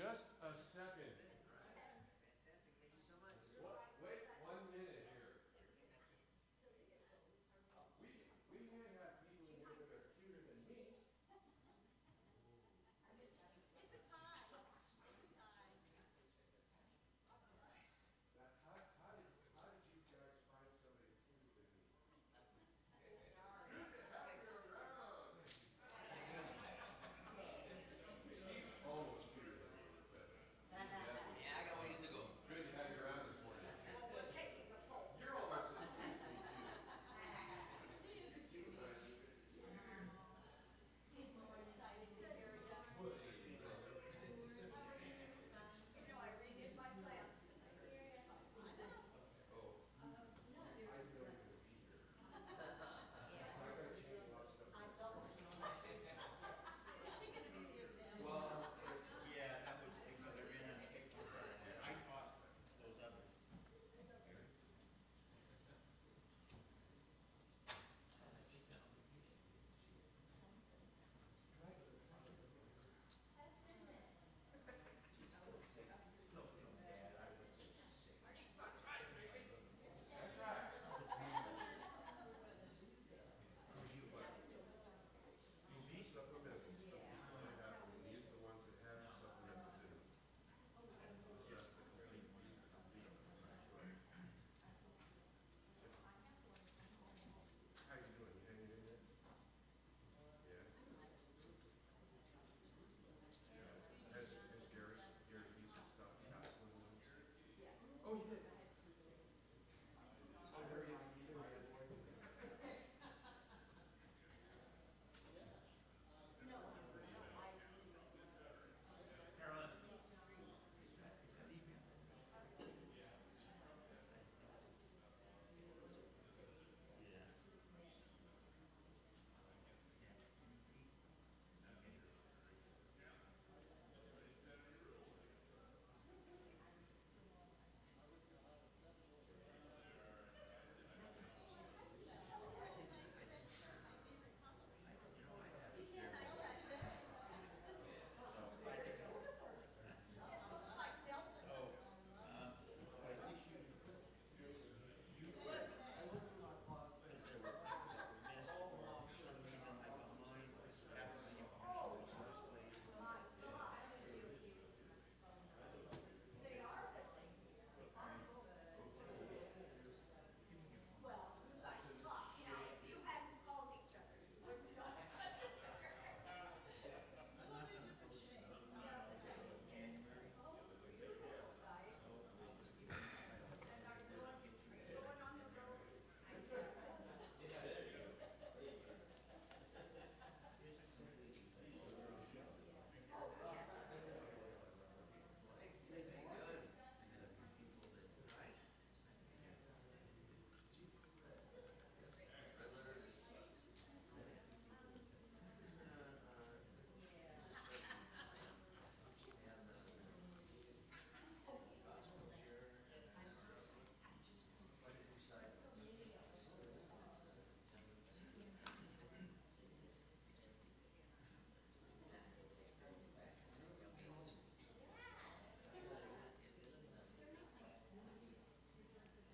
Just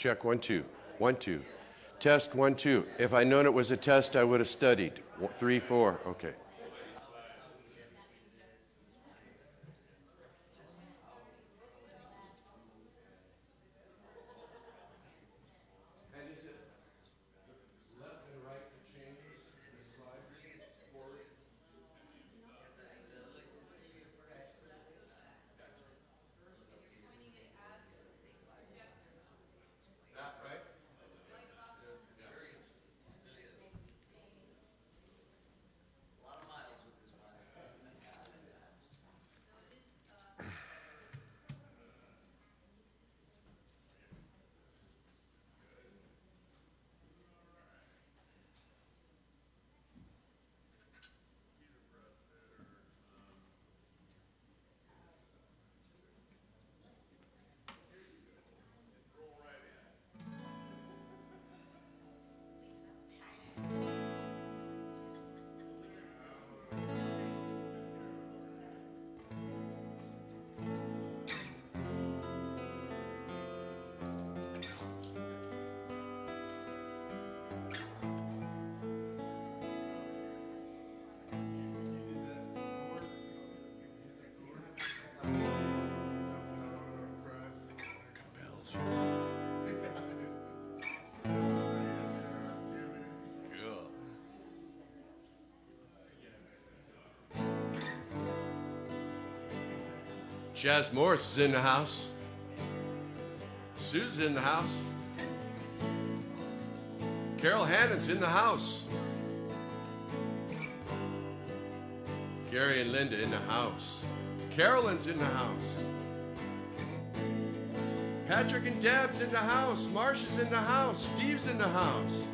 Check, one, two, one, two. Test, one, two. If I'd known it was a test, I would have studied. One, Three, four, okay. Jazz Morris is in the house. Sue's in the house. Carol Hannon's in the house. Gary and Linda in the house. Carolyn's in the house. Patrick and Deb's in the house. Marsh is in the house. Steve's in the house.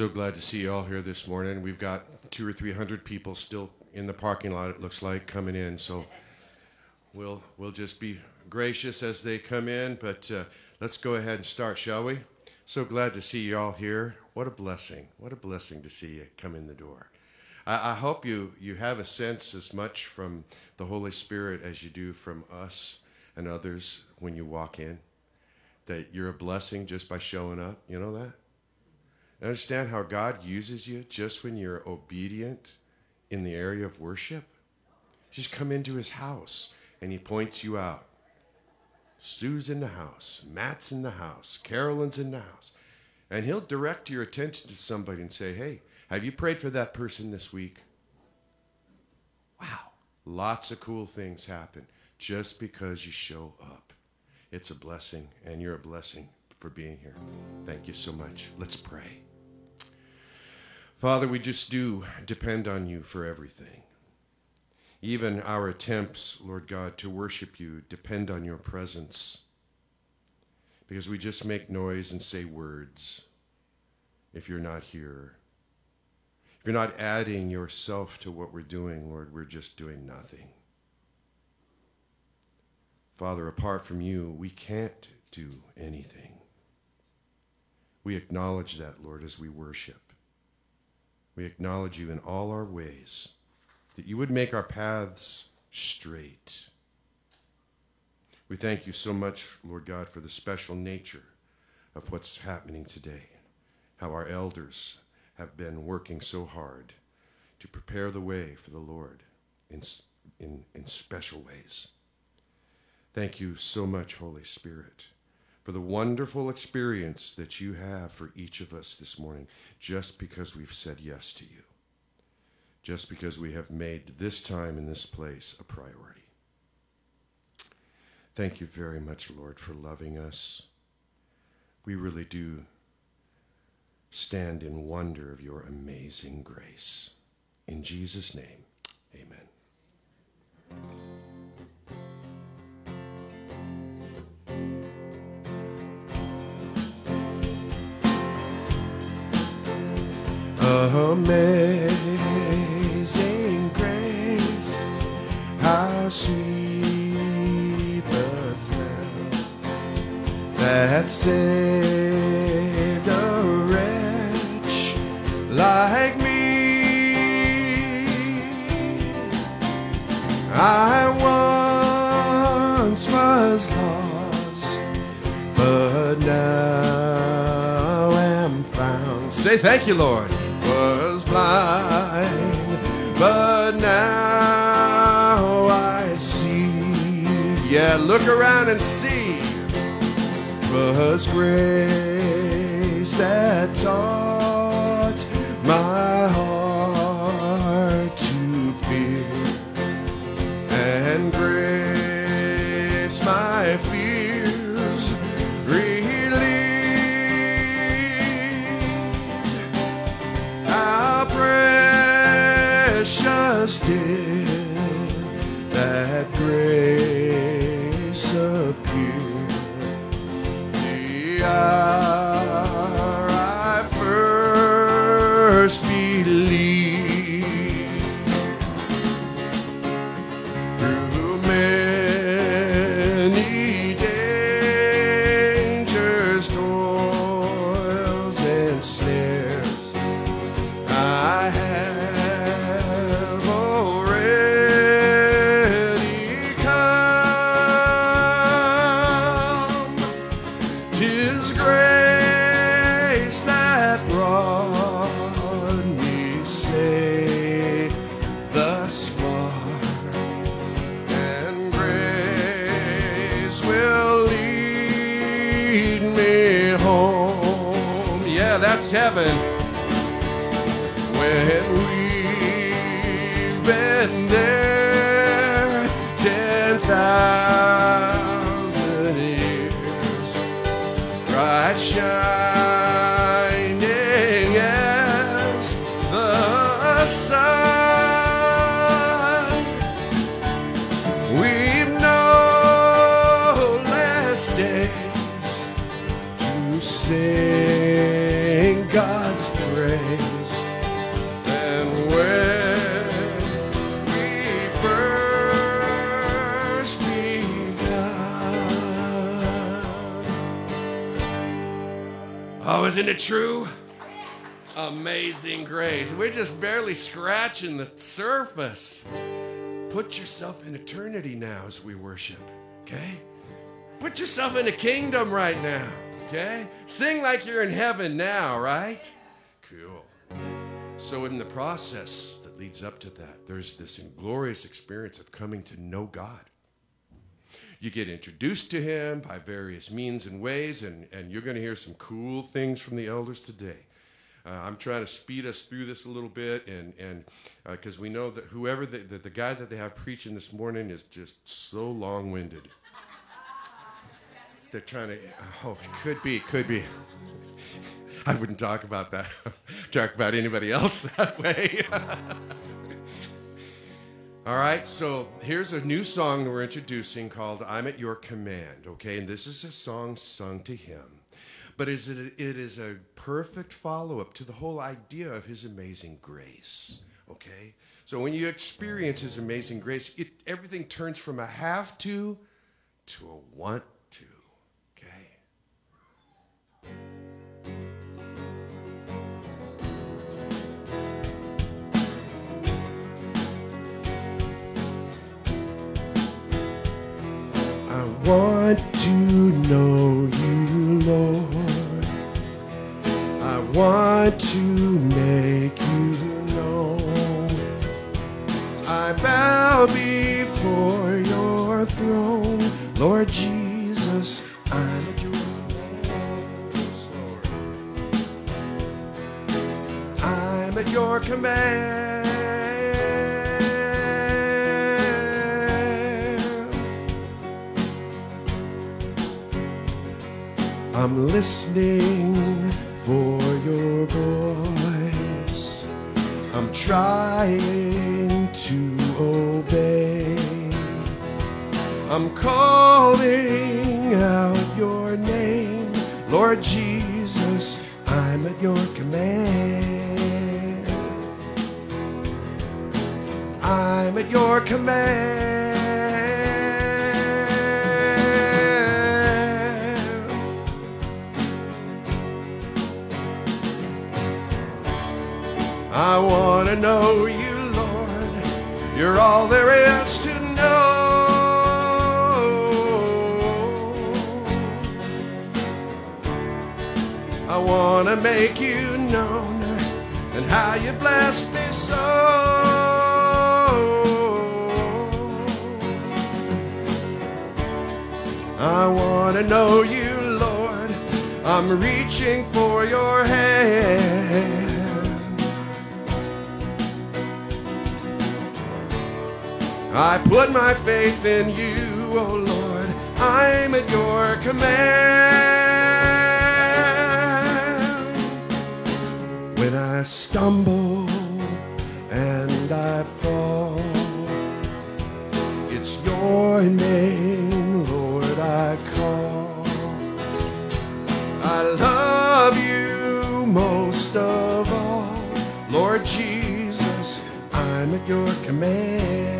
So glad to see you all here this morning. We've got two or three hundred people still in the parking lot. It looks like coming in. So we'll we'll just be gracious as they come in. But uh, let's go ahead and start, shall we? So glad to see you all here. What a blessing! What a blessing to see you come in the door. I, I hope you you have a sense as much from the Holy Spirit as you do from us and others when you walk in. That you're a blessing just by showing up. You know that. Understand how God uses you just when you're obedient in the area of worship? Just come into his house and he points you out. Sue's in the house, Matt's in the house, Carolyn's in the house. And he'll direct your attention to somebody and say, Hey, have you prayed for that person this week? Wow. Lots of cool things happen just because you show up. It's a blessing, and you're a blessing for being here. Thank you so much. Let's pray. Father, we just do depend on you for everything. Even our attempts, Lord God, to worship you depend on your presence. Because we just make noise and say words if you're not here. if you're not adding yourself to what we're doing, Lord, we're just doing nothing. Father, apart from you, we can't do anything. We acknowledge that, Lord, as we worship. We acknowledge you in all our ways, that you would make our paths straight. We thank you so much, Lord God, for the special nature of what's happening today, how our elders have been working so hard to prepare the way for the Lord in, in, in special ways. Thank you so much, Holy Spirit, for the wonderful experience that you have for each of us this morning, just because we've said yes to you, just because we have made this time in this place a priority. Thank you very much, Lord, for loving us. We really do stand in wonder of your amazing grace. In Jesus' name, amen. Amazing grace, how sweet the sound that saved a wretch like me. I once was lost, but now am found. Say thank you, Lord. Was blind, but now I see. Yeah, look around and see was grace that taught my heart did that grace appear the hour I first believed. Through many dangers, toils, and snares, heaven. It true? Amazing grace. We're just barely scratching the surface. Put yourself in eternity now as we worship, okay? Put yourself in the kingdom right now, okay? Sing like you're in heaven now, right? Cool. So, in the process that leads up to that, there's this glorious experience of coming to know God. You get introduced to Him by various means and ways, and, and you're going to hear some cool things from the elders today. Uh, I'm trying to speed us through this a little bit, and and because we know that whoever the, the, the guy that they have preaching this morning is just so long-winded. They're trying to. Oh, could be, could be. I wouldn't talk about that. talk about anybody else that way. All right, so here's a new song we're introducing called I'm at Your Command, okay? And this is a song sung to him but it is a perfect follow up to the whole idea of His amazing grace. Okay? So when you experience His amazing grace, it, everything turns from a have to to a want want to know you, Lord. I want to make you known. I bow before your throne, Lord Jesus. I'm at your I'm at your command. I'm listening for your voice. I'm trying to obey. I'm calling out your name, Lord Jesus. I'm at your command. I'm at your command. I want to know you, Lord. You're all there is to know. I want to make you known and how you blessed me so. I want to know you, Lord. I'm reaching for your hand. I put my faith in you, oh Lord. I'm at your command. When I stumble and I fall, it's your name, Lord, I call. I love you most of all, Lord Jesus. I'm at your command.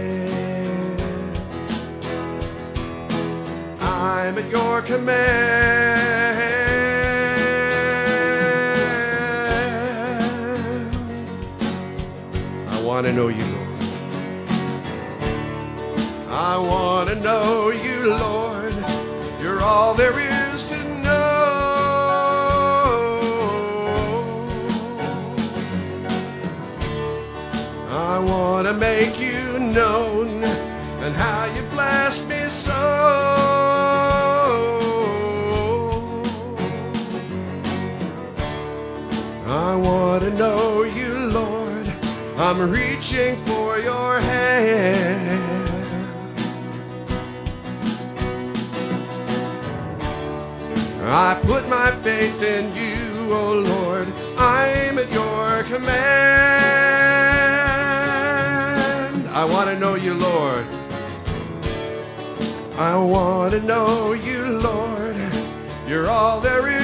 I'm at your command. I want to know you, Lord. I want to know you, Lord. You're all there is reaching for your hand. I put my faith in you, oh Lord. I'm at your command. I want to know you, Lord. I want to know you, Lord. You're all there is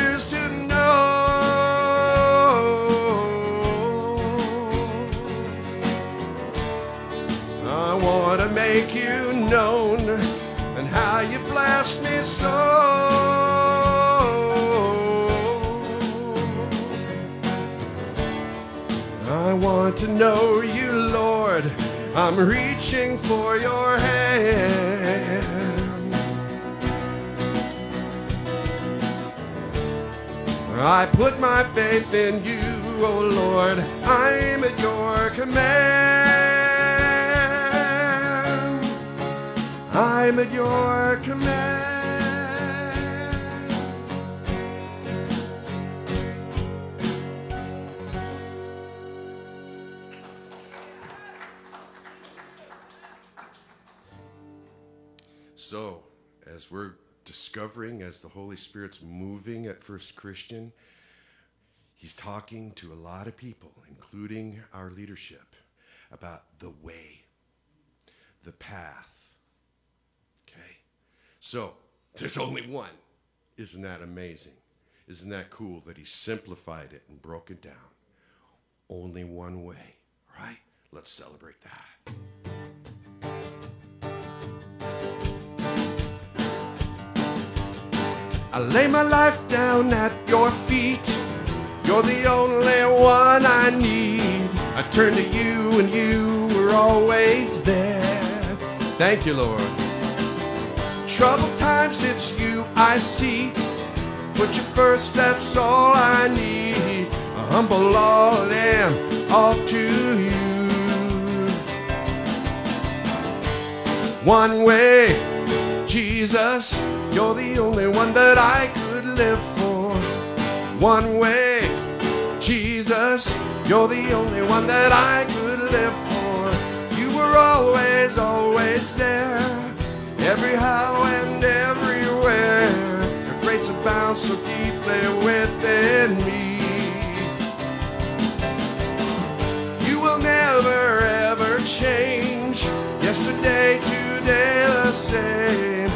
known and how you blessed me so. I want to know you, Lord. I'm reaching for your hand. I put my faith in you, oh Lord. I'm at your command. I'm at your command. So, as we're discovering, as the Holy Spirit's moving at First Christian, He's talking to a lot of people, including our leadership, about the way, the path. So, there's only one. Isn't that amazing? Isn't that cool that he simplified it and broke it down? Only one way, right? Let's celebrate that. I lay my life down at your feet. You're the only one I need. I turn to you and you were always there. Thank you, Lord. Troubled times, it's you I see. Put you first, that's all I need. I humble all am, all to you. One way, Jesus, you're the only one that I could live for. One way, Jesus, you're the only one that I could live for. You were always, always there, every how and everywhere. Your grace abounds so deeply within me. You will never ever change. Yesterday, today the same.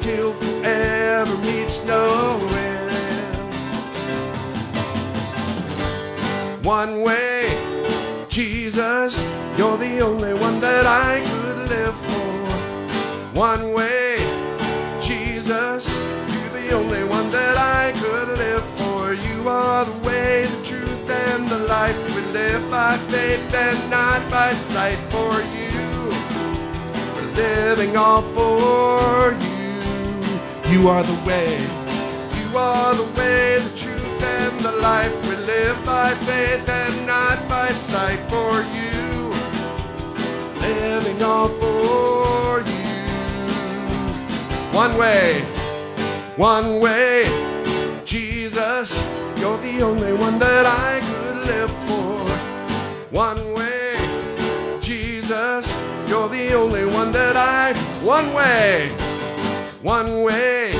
Till forever meets no end. One way, Jesus, you're the only one that I could live for. One way, Jesus, you're the only one that I could live for. You are the way, the truth, and the life. We live by faith and not by sight for you. We're living all for you. You are the way. You are the way, the truth, and the life. We live by faith and not by sight for you. Living all for you. One way, one way. Jesus, you're the only one that I could live for. One way, Jesus, you're the only one that I. One way, one way.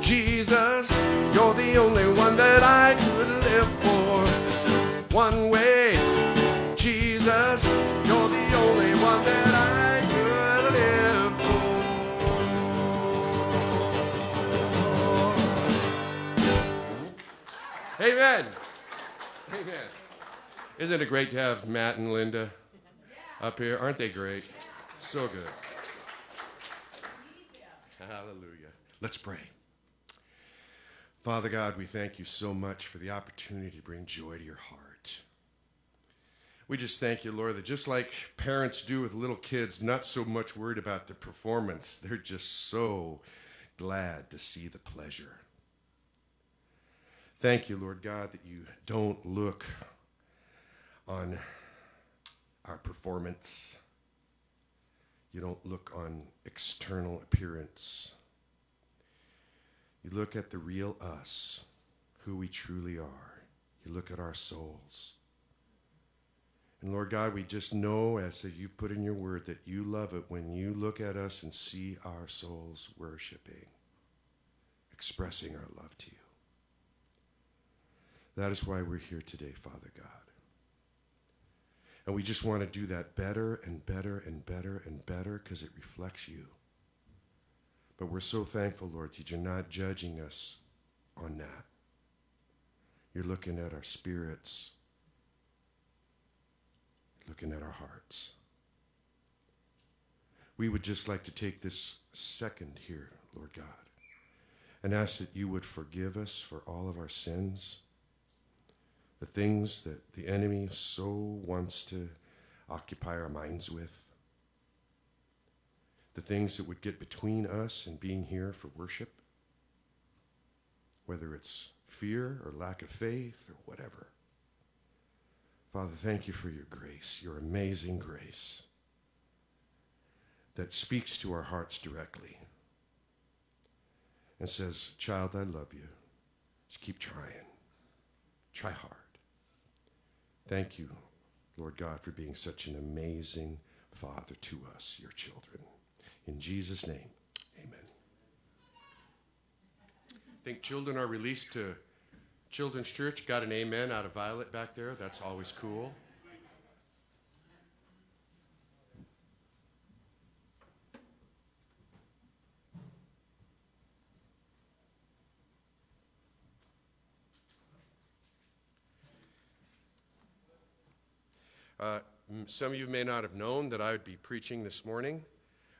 Jesus, you're the only one that I Amen. Amen. Isn't it great to have Matt and Linda up here? Aren't they great? So good. Hallelujah. Let's pray. Father God, we thank you so much for the opportunity to bring joy to your heart. We just thank you, Lord, that just like parents do with little kids, not so much worried about the performance, they're just so glad to see the pleasure. Thank you, Lord God, that you don't look on our performance. You don't look on external appearance. You look at the real us, who we truly are. You look at our souls. And Lord God, we just know, as you put in your word, that you love it when you look at us and see our souls worshiping, expressing our love to you. That is why we're here today, Father God. And we just want to do that better and better and better and better because it reflects you. But we're so thankful, Lord, that you're not judging us on that. You're looking at our spirits, looking at our hearts. We would just like to take this second here, Lord God, and ask that you would forgive us for all of our sins, the things that the enemy so wants to occupy our minds with the things that would get between us and being here for worship, whether it's fear or lack of faith or whatever. Father, thank you for your grace, your amazing grace that speaks to our hearts directly and says, Child, I love you. Just keep trying. Try hard. Thank you, Lord God, for being such an amazing Father to us, your children. In Jesus' name, amen. I Think children are released to Children's Church? Got an amen out of Violet back there? That's always cool. Uh, some of you may not have known that I would be preaching this morning.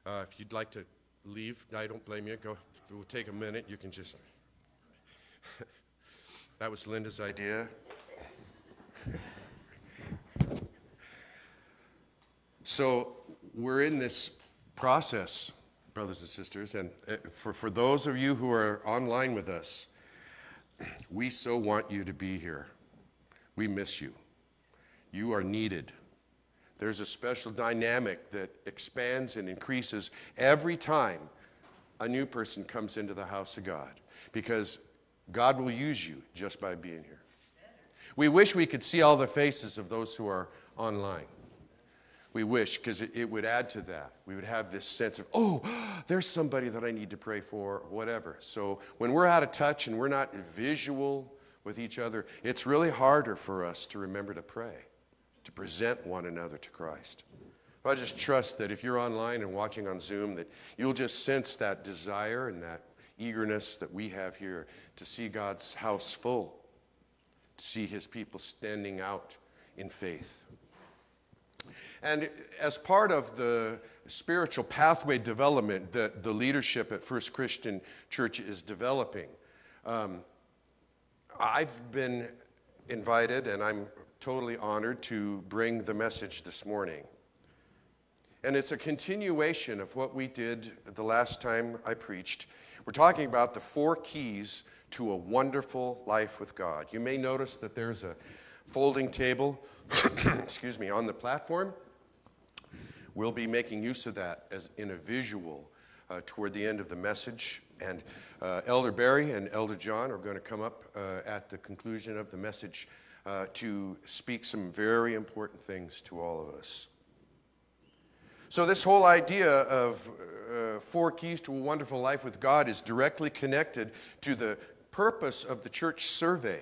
Uh, if you'd like to leave, I don't blame you. Go. It will take a minute. You can just. that was Linda's idea. so we're in this process, brothers and sisters, and uh, for, for those of you who are online with us, we so want you to be here. We miss you. You are needed. There's a special dynamic that expands and increases every time a new person comes into the house of God because God will use you just by being here. We wish we could see all the faces of those who are online. We wish because it, it, would add to that. We would have this sense of, oh, there's somebody that I need to pray for, whatever. So when we're out of touch and we're not visual with each other, it's really harder for us to remember to pray, to present one another to Christ. I just trust that if you're online and watching on Zoom, that you'll just sense that desire and that eagerness that we have here to see God's house full, to see his people standing out in faith. And as part of the spiritual pathway development that the leadership at First Christian Church is developing, um, I've been invited and I'm totally honored to bring the message this morning. And it's a continuation of what we did the last time I preached. We're talking about the four keys to a wonderful life with God. You may notice that there's a folding table, excuse me, on the platform. We'll be making use of that as in a visual uh, toward the end of the message. And uh, Elder Barry and Elder John are going to come up uh, at the conclusion of the message uh, to speak some very important things to all of us. So, this whole idea of uh, four keys to a wonderful life with God is directly connected to the purpose of the church survey.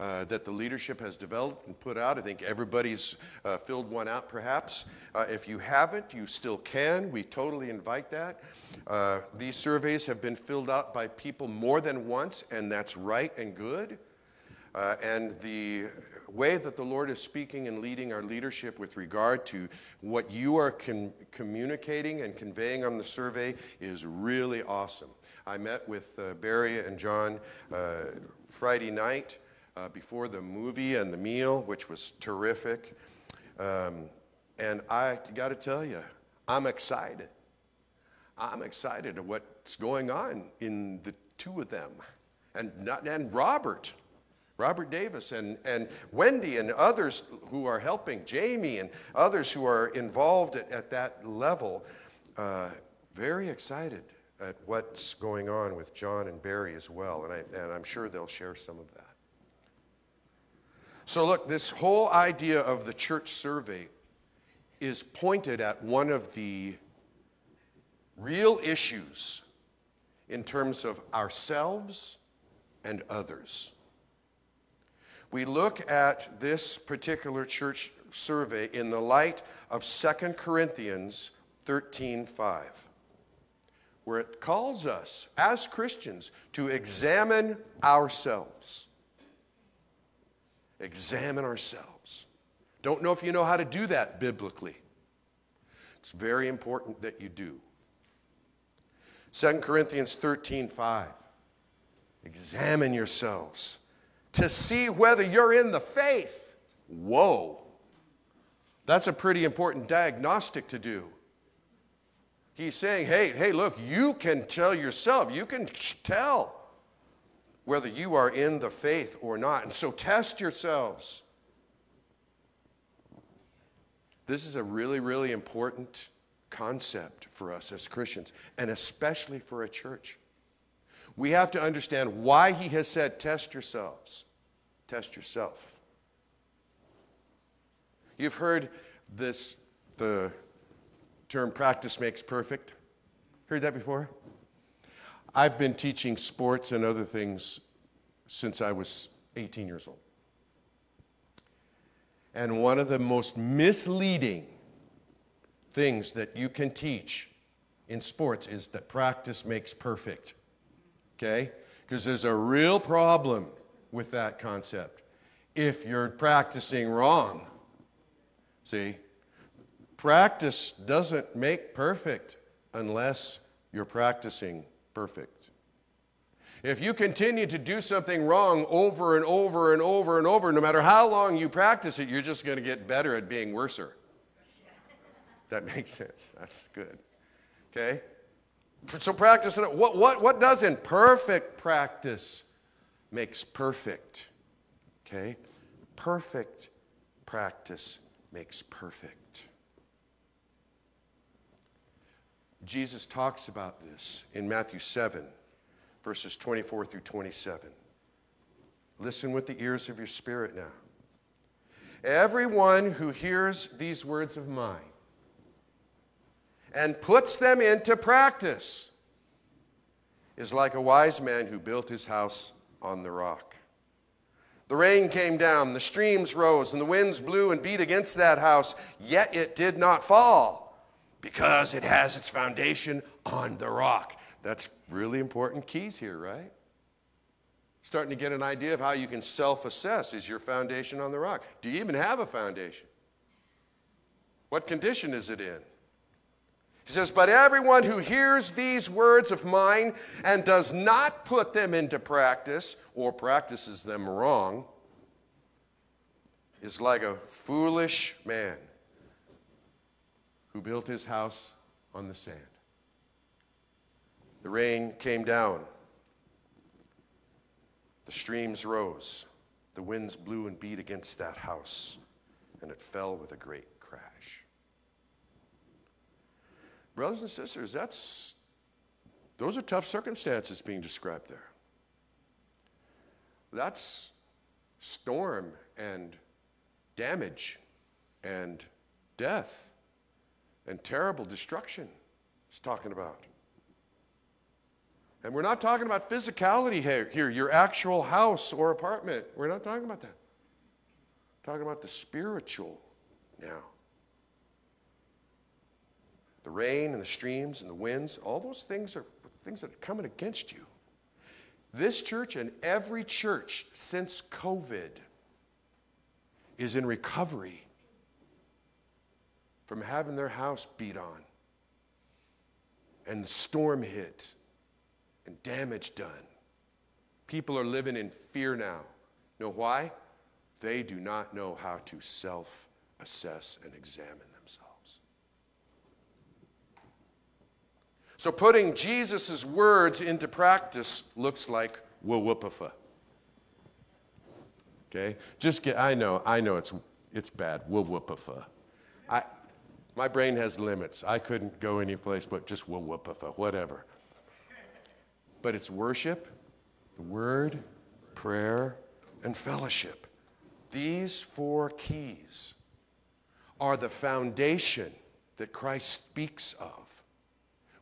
Uh, that the leadership has developed and put out. I think everybody's uh, filled one out, perhaps. Uh, if you haven't, you still can. We totally invite that. Uh, these surveys have been filled out by people more than once, and that's right and good. Uh, and the way that the Lord is speaking and leading our leadership with regard to what you are con- communicating and conveying on the survey is really awesome. I met with uh, Barry and John Friday night uh, before the movie and the meal, which was terrific. Um, and I got to tell you, I'm excited. I'm excited at what's going on in the two of them. And, not, and Robert, Robert Davis, and, and Wendy, and others who are helping, Jamie, and others who are involved at, at that level. Uh, very excited at what's going on with John and Barry as well. And, I, and I'm sure they'll share some of that. So, look, this whole idea of the church survey is pointed at one of the real issues in terms of ourselves and others. We look at this particular church survey in the light of 2 Corinthians 13:5 where it calls us as Christians to examine ourselves examine ourselves. Don't know if you know how to do that biblically. It's very important that you do. 2 Corinthians 13:5. Examine yourselves to see whether you're in the faith. Whoa. That's a pretty important diagnostic to do. He's saying, hey, hey, look, you can tell yourself, you can tell whether you are in the faith or not. And so test yourselves. This is a really, really important concept for us as Christians, and especially for a church. We have to understand why he has said, test yourselves. Test yourself. You've heard this, the term practice makes perfect. Heard that before? I've been teaching sports and other things since I was 18 years old. And one of the most misleading things that you can teach in sports is that practice makes perfect. Okay? Because there's a real problem with that concept if you're practicing wrong. See? Practice doesn't make perfect unless you're practicing perfect. If you continue to do something wrong over and over and over and over, no matter how long you practice it, you're just going to get better at being worser. That makes sense. That's good. Okay? So practice it. What, what, what doesn't? perfect practice makes perfect? Okay? Perfect practice makes perfect. Jesus talks about this in Matthew 7, verses 24 through 27. Listen with the ears of your spirit now. Everyone who hears these words of mine and puts them into practice is like a wise man who built his house on the rock. The rain came down, the streams rose, and the winds blew and beat against that house, yet it did not fall because it has its foundation on the rock. That's really important keys here, right? Starting to get an idea of how you can self assess. Is your foundation on the rock? Do you even have a foundation? What condition is it in? He says, But everyone who hears these words of mine and does not put them into practice or practices them wrong is like a foolish man who built his house on the sand. The rain came down, the streams rose, the winds blew and beat against that house, and it fell with a great Brothers and sisters, that's those are tough circumstances being described there. That's storm and damage and death and terrible destruction he's talking about. And we're not talking about physicality here, here, your actual house or apartment. We're not talking about that. We're talking about the spiritual now. The rain and the streams and the winds, all those things are things that are coming against you. This church and every church since COVID is in recovery from having their house beat on and the storm hit and damage done. People are living in fear now. Know why? They do not know how to self assess and examine. So, putting Jesus' words into practice looks like wawupafa. Okay? Just get, I know, I know it's, it's bad. Wawupafa. I, my brain has limits. I couldn't go anyplace but just wawupafa, whatever. But it's worship, the word, prayer, and fellowship. These four keys are the foundation that Christ speaks of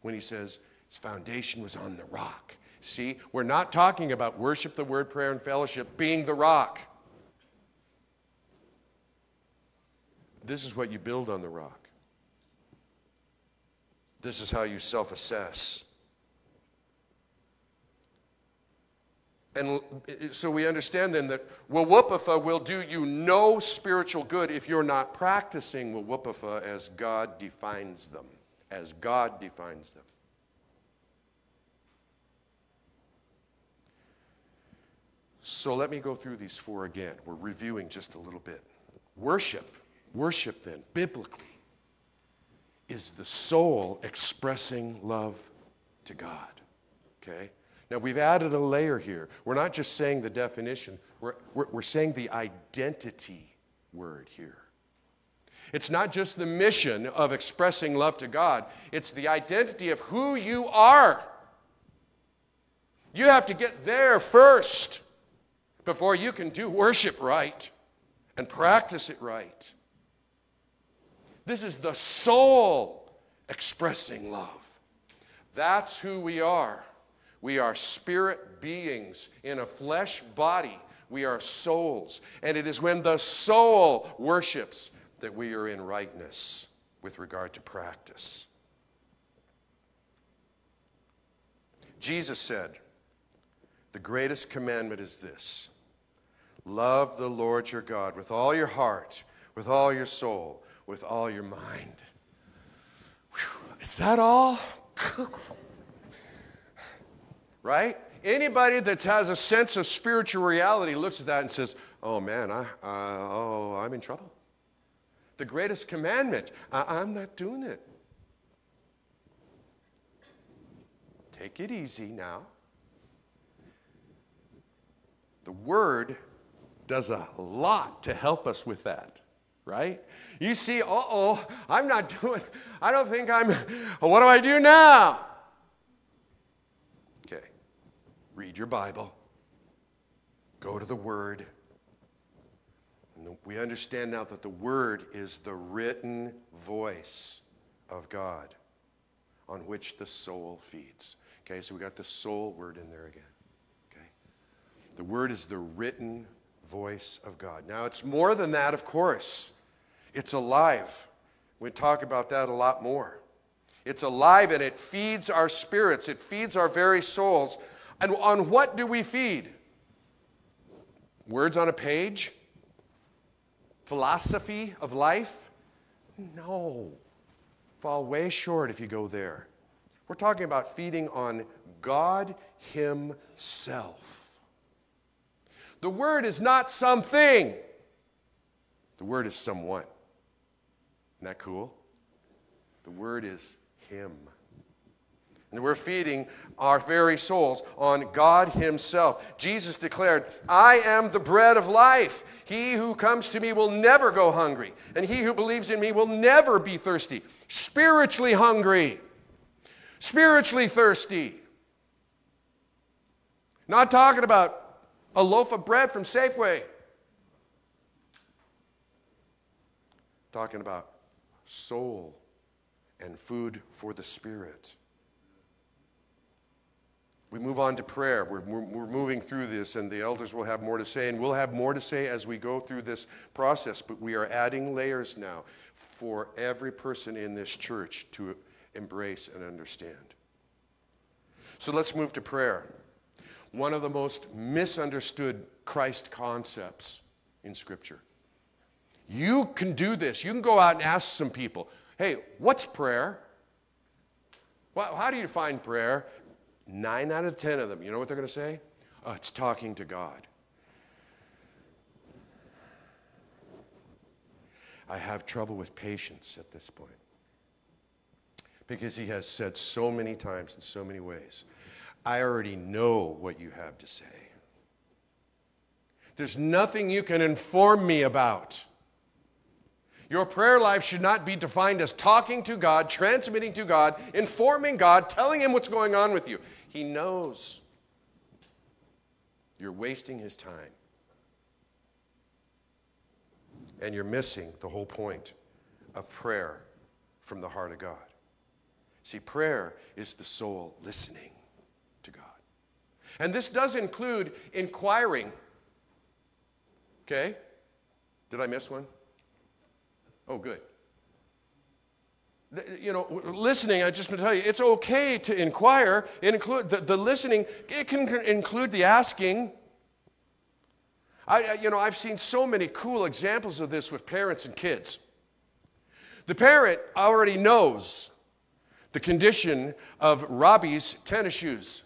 when he says his foundation was on the rock. See, we're not talking about worship, the word, prayer, and fellowship being the rock. This is what you build on the rock. This is how you self assess. And so we understand then that Wawupafa will do you no spiritual good if you're not practicing Wawupafa as God defines them, as God defines them. So let me go through these four again. We're reviewing just a little bit. Worship, worship then, biblically, is the soul expressing love to God. Okay? Now, we've added a layer here. We're not just saying the definition, we're, we're, we're, saying the identity word here. It's not just the mission of expressing love to God, it's the identity of who you are. You have to get there first before you can do worship right and practice it right. This is the soul expressing love. That's who we are. We are spirit beings in a flesh body. We are souls. And it is when the soul worships that we are in rightness with regard to practice. Jesus said, The greatest commandment is this love the Lord your God with all your heart, with all your soul, with all your mind. Whew, is that all? right? Anybody that has a sense of spiritual reality looks at that and says, "Oh man, I, uh, oh, I'm in trouble." The greatest commandment, I, I'm not doing it. Take it easy now. The Word does a lot to help us with that, right? You see, uh oh, I'm not doing, I don't think I'm, what do I do now? Okay, read your Bible, go to the Word. We understand now that the Word is the written voice of God on which the soul feeds. Okay, so we got the soul word in there again. Okay? The word is the written voice of God. Now, it's more than that, of course. It's alive. We talk about that a lot more. It's alive and it feeds our spirits, it feeds our very souls. And on what do we feed? Words on a page? Philosophy of life? No. Fall way short if you go there. We're talking about feeding on God Himself. The Word is not something, the Word is someone. Isn't that cool? The Word is Him. And we're feeding our very souls on God Himself. Jesus declared, I am the bread of life. He who comes to me will never go hungry, and he who believes in me will never be thirsty. Spiritually hungry spiritually thirsty. Not talking about a loaf of bread from Safeway. Talking about soul and food for the spirit. We move on to prayer. We're, we're, moving through this, and the elders will have more to say, and we'll have more to say as we go through this process. But we are adding layers now for every person in this church to embrace and understand. So let's move to prayer. One of the most misunderstood Christ concepts in Scripture. You can do this. You can go out and ask some people, hey, what's prayer? Well, how do you define prayer? Nine out of ten of them, you know what they're going to say? Oh, it's talking to God. I have trouble with patience at this point because he has said so many times in so many ways, I already know what you have to say. There's nothing you can inform me about. Your prayer life should not be defined as talking to God, transmitting to God, informing God, telling Him what's going on with you. He knows you're wasting His time. And you're missing the whole point of prayer from the heart of God. See, prayer is the soul listening to God. And this does include inquiring. Okay? Did I miss one? Oh, good. You know, listening, I just want to tell you, it's okay to inquire. Include the, the listening, it can include the asking. I, you know, I've seen so many cool examples of this with parents and kids. The parent already knows the condition of Robbie's tennis shoes.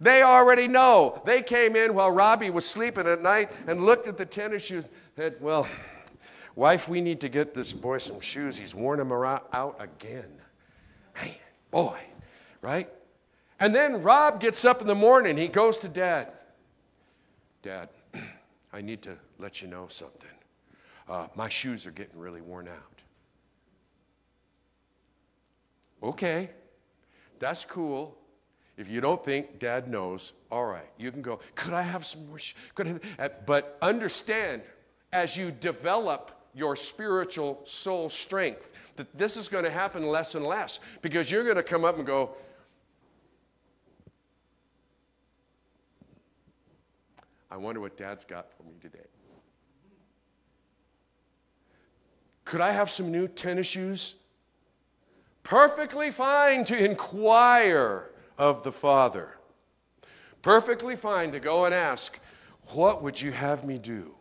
They already know. They came in while Robbie was sleeping at night and looked at the tennis shoes. Said, well, wife, we need to get this boy some shoes. He's worn them out again. Man, boy, right? And then Rob gets up in the morning. He goes to dad. Dad, I need to let you know something. Uh, my shoes are getting really worn out. Okay, that's cool. If you don't think dad knows, all right, you can go, could I have some more? Sh- could I? Uh, but understand as you develop your spiritual soul strength that this is going to happen less and less because you're going to come up and go, I wonder what dad's got for me today. Could I have some new tennis shoes? Perfectly fine to inquire of the Father. Perfectly fine to go and ask, What would you have me do?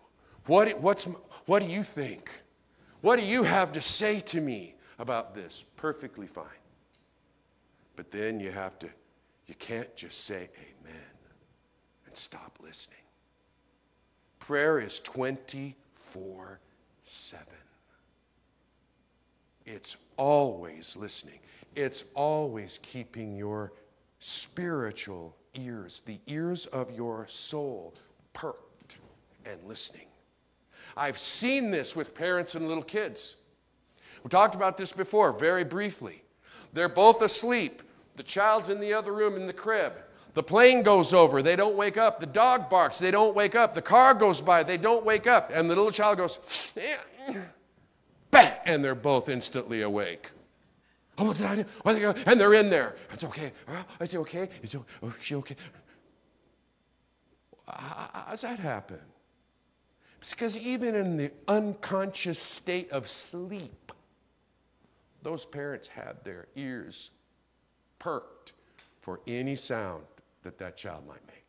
What, what's, what do you think? What do you have to say to me about this? Perfectly fine. But then you have to, you can't just say amen and stop listening. Prayer is 24 7. It's always listening, it's always keeping your spiritual ears, the ears of your soul, perked and listening. I've seen this with parents and little kids. We talked about this before, very briefly. They're both asleep. The child's in the other room in the crib. The plane goes over, they don't wake up. The dog barks, they don't wake up. The car goes by, they don't wake up. And the little child goes, bang, and they're both instantly awake. Oh, what did I do? And they're in there. It's okay. Is it okay? Is, it, oh, is she okay? How does that happen? It's because even in the unconscious state of sleep, those parents had their ears perked for any sound that that child might make.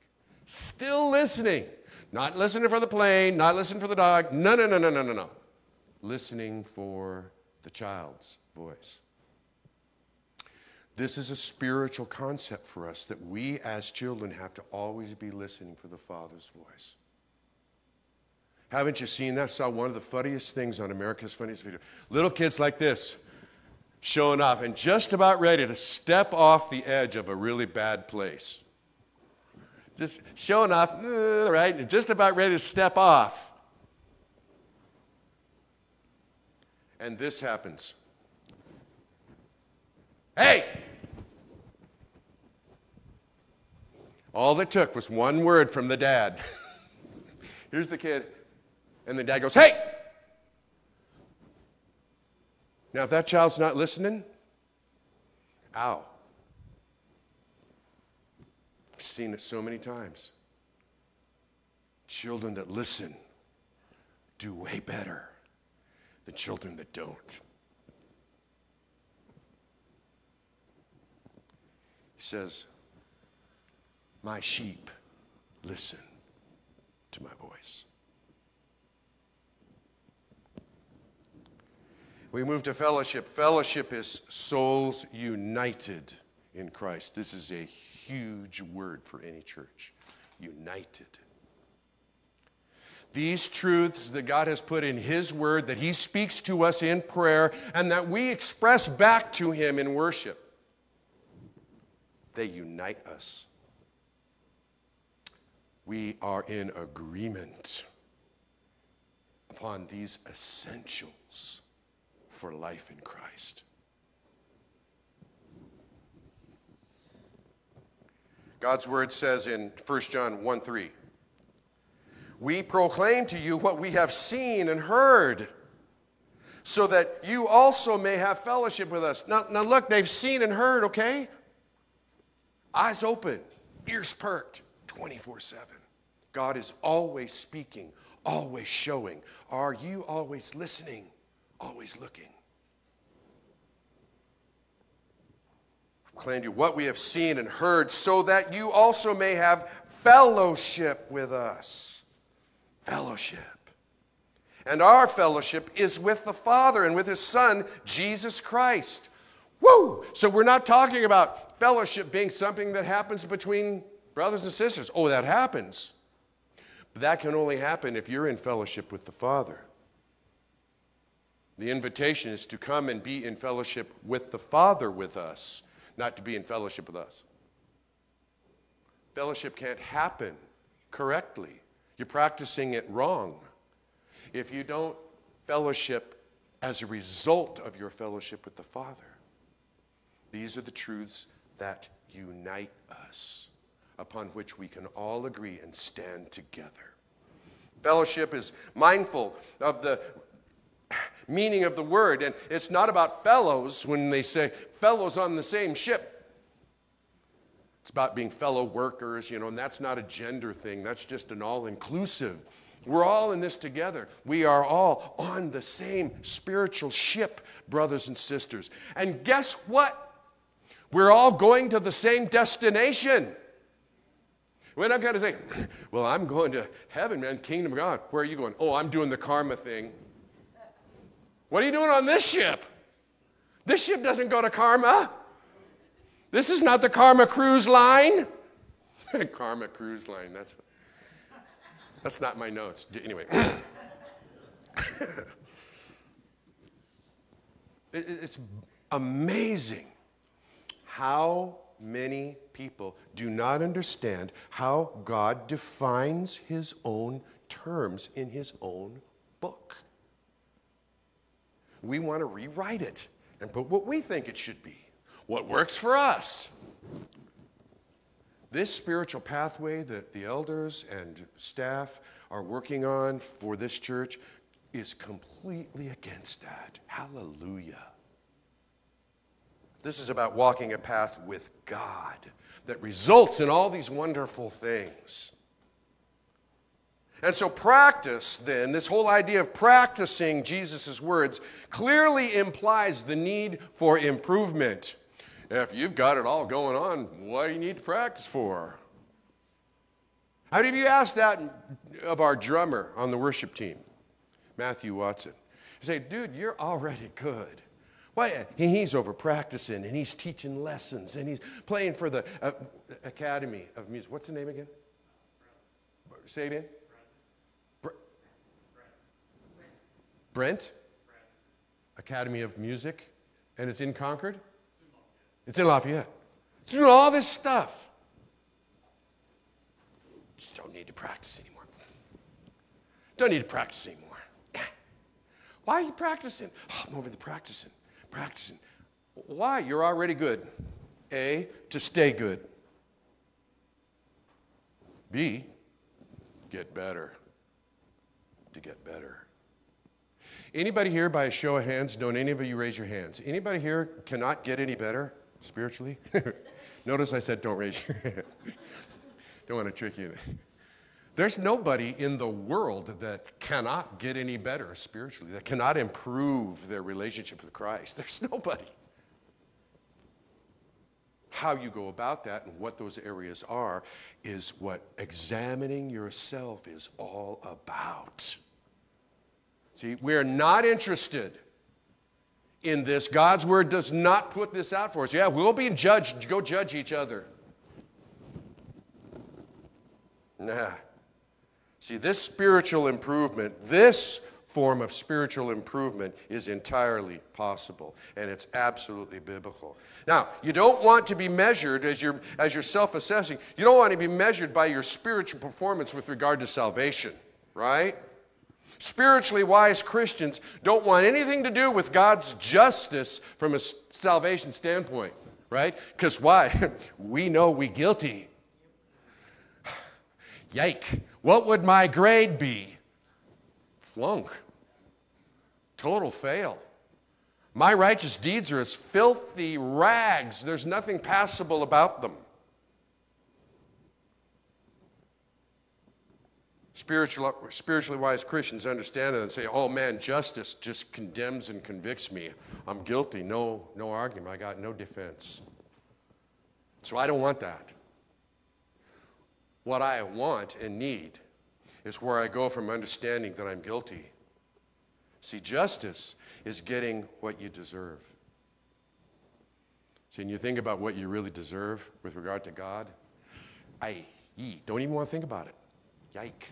Still listening. Not listening for the plane, not listening for the dog. No, no, no, no, no, no, no. Listening for the child's voice. This is a spiritual concept for us that we as children have to always be listening for the Father's voice. Haven't you seen that? Saw one of the funniest things on America's Funniest Video. Little kids like this showing off and just about ready to step off the edge of a really bad place. Just showing off, uh, right? Just about ready to step off. And this happens. Hey! All that took was one word from the dad. Here's the kid. And the dad goes, Hey! Now, if that child's not listening, ow. I've seen it so many times. Children that listen do way better than children that don't. He says, My sheep listen to my voice. We move to fellowship. Fellowship is souls united in Christ. This is a huge word for any church. United. These truths that God has put in His Word, that He speaks to us in prayer, and that we express back to Him in worship, they unite us. We are in agreement upon these essentials for life in Christ. God's word says in 1 John 1 3, we proclaim to you what we have seen and heard, so that you also may have fellowship with us. Now, now look, they've seen and heard, okay? Eyes open, ears perked, 24 7. God is always speaking, always showing. Are you always listening, always looking? Proclaim you what we have seen and heard, so that you also may have fellowship with us. Fellowship. And our fellowship is with the Father and with His Son, Jesus Christ. Woo! So we're not talking about fellowship being something that happens between brothers and sisters. Oh, that happens. But that can only happen if you're in fellowship with the Father. The invitation is to come and be in fellowship with the Father with us, not to be in fellowship with us. Fellowship can't happen correctly. You're practicing it wrong. If you don't fellowship as a result of your fellowship with the Father, these are the truths that unite us upon which we can all agree and stand together. Fellowship is mindful of the meaning of the word, and it's not about fellows when they say fellows on the same ship. It's about being fellow workers, you know, and that's not a gender thing, that's just an all inclusive. We're all in this together. We are all on the same spiritual ship, brothers and sisters. And guess what? We're all going to the same destination. We're not going to say, well, I'm going to heaven, man, kingdom of God. Where are you going? Oh, I'm doing the karma thing. What are you doing on this ship? This ship doesn't go to Karma. This is not the Karma Cruise Line. Karma Cruise Line, that's, that's not my notes. Anyway. It- It's amazing how many people do not understand how God defines his own terms in his own book. We want to rewrite it and put what we think it should be, what works for us. This spiritual pathway that the elders and staff are working on for this church is completely against that. Hallelujah. This is about walking a path with God that results in all these wonderful things. And so, practice then, this whole idea of practicing Jesus' words clearly implies the need for improvement. If you've got it all going on, what do you need to practice for? How many of you asked that of our drummer on the worship team, Matthew Watson? You say, dude, you're already good. Why? He's over practicing and he's teaching lessons and he's playing for the uh, Academy of Music. What's the name again? Say it again. Brent? Academy of Music. And it's in Concord? It's in Lafayette. It's doing all this stuff. Just don't need to practice anymore. Don't need to practice anymore. Why are you practicing? Oh, I'm over the practicing, practicing. Why? You're already good. A, to stay good. B, get better. To get better. Anybody here, by a show of hands, don't any of you raise your hands? Anybody here cannot get any better spiritually? Notice I said don't raise your hand. don't want to trick you. There's nobody in the world that cannot get any better spiritually, that cannot improve their relationship with Christ. There's nobody. How you go about that and what those areas are is what examining yourself is all about. See, we're not interested in this. God's word does not put this out for us. Yeah, we'll be judged. Go judge each other. Nah. See, this spiritual improvement, this form of spiritual improvement is entirely possible and it's absolutely biblical. Now, you don't want to be measured as you're, as you're self assessing, you don't want to be measured by your spiritual performance with regard to salvation, right? Spiritually wise Christians don't want anything to do with God's justice from a salvation standpoint, right? Because why? we know we're guilty. Yike. What would my grade be? Flunk. Total fail. My righteous deeds are as filthy rags. There's nothing passable about them. Spiritual, spiritually wise Christians understand it and say, oh man, justice just condemns and convicts me. I'm guilty. No, no argument. I got no defense. So I don't want that. What I want and need is where I go from understanding that I'm guilty. See, justice is getting what you deserve. See, and you think about what you really deserve with regard to God, I don't even want to think about it. Yike.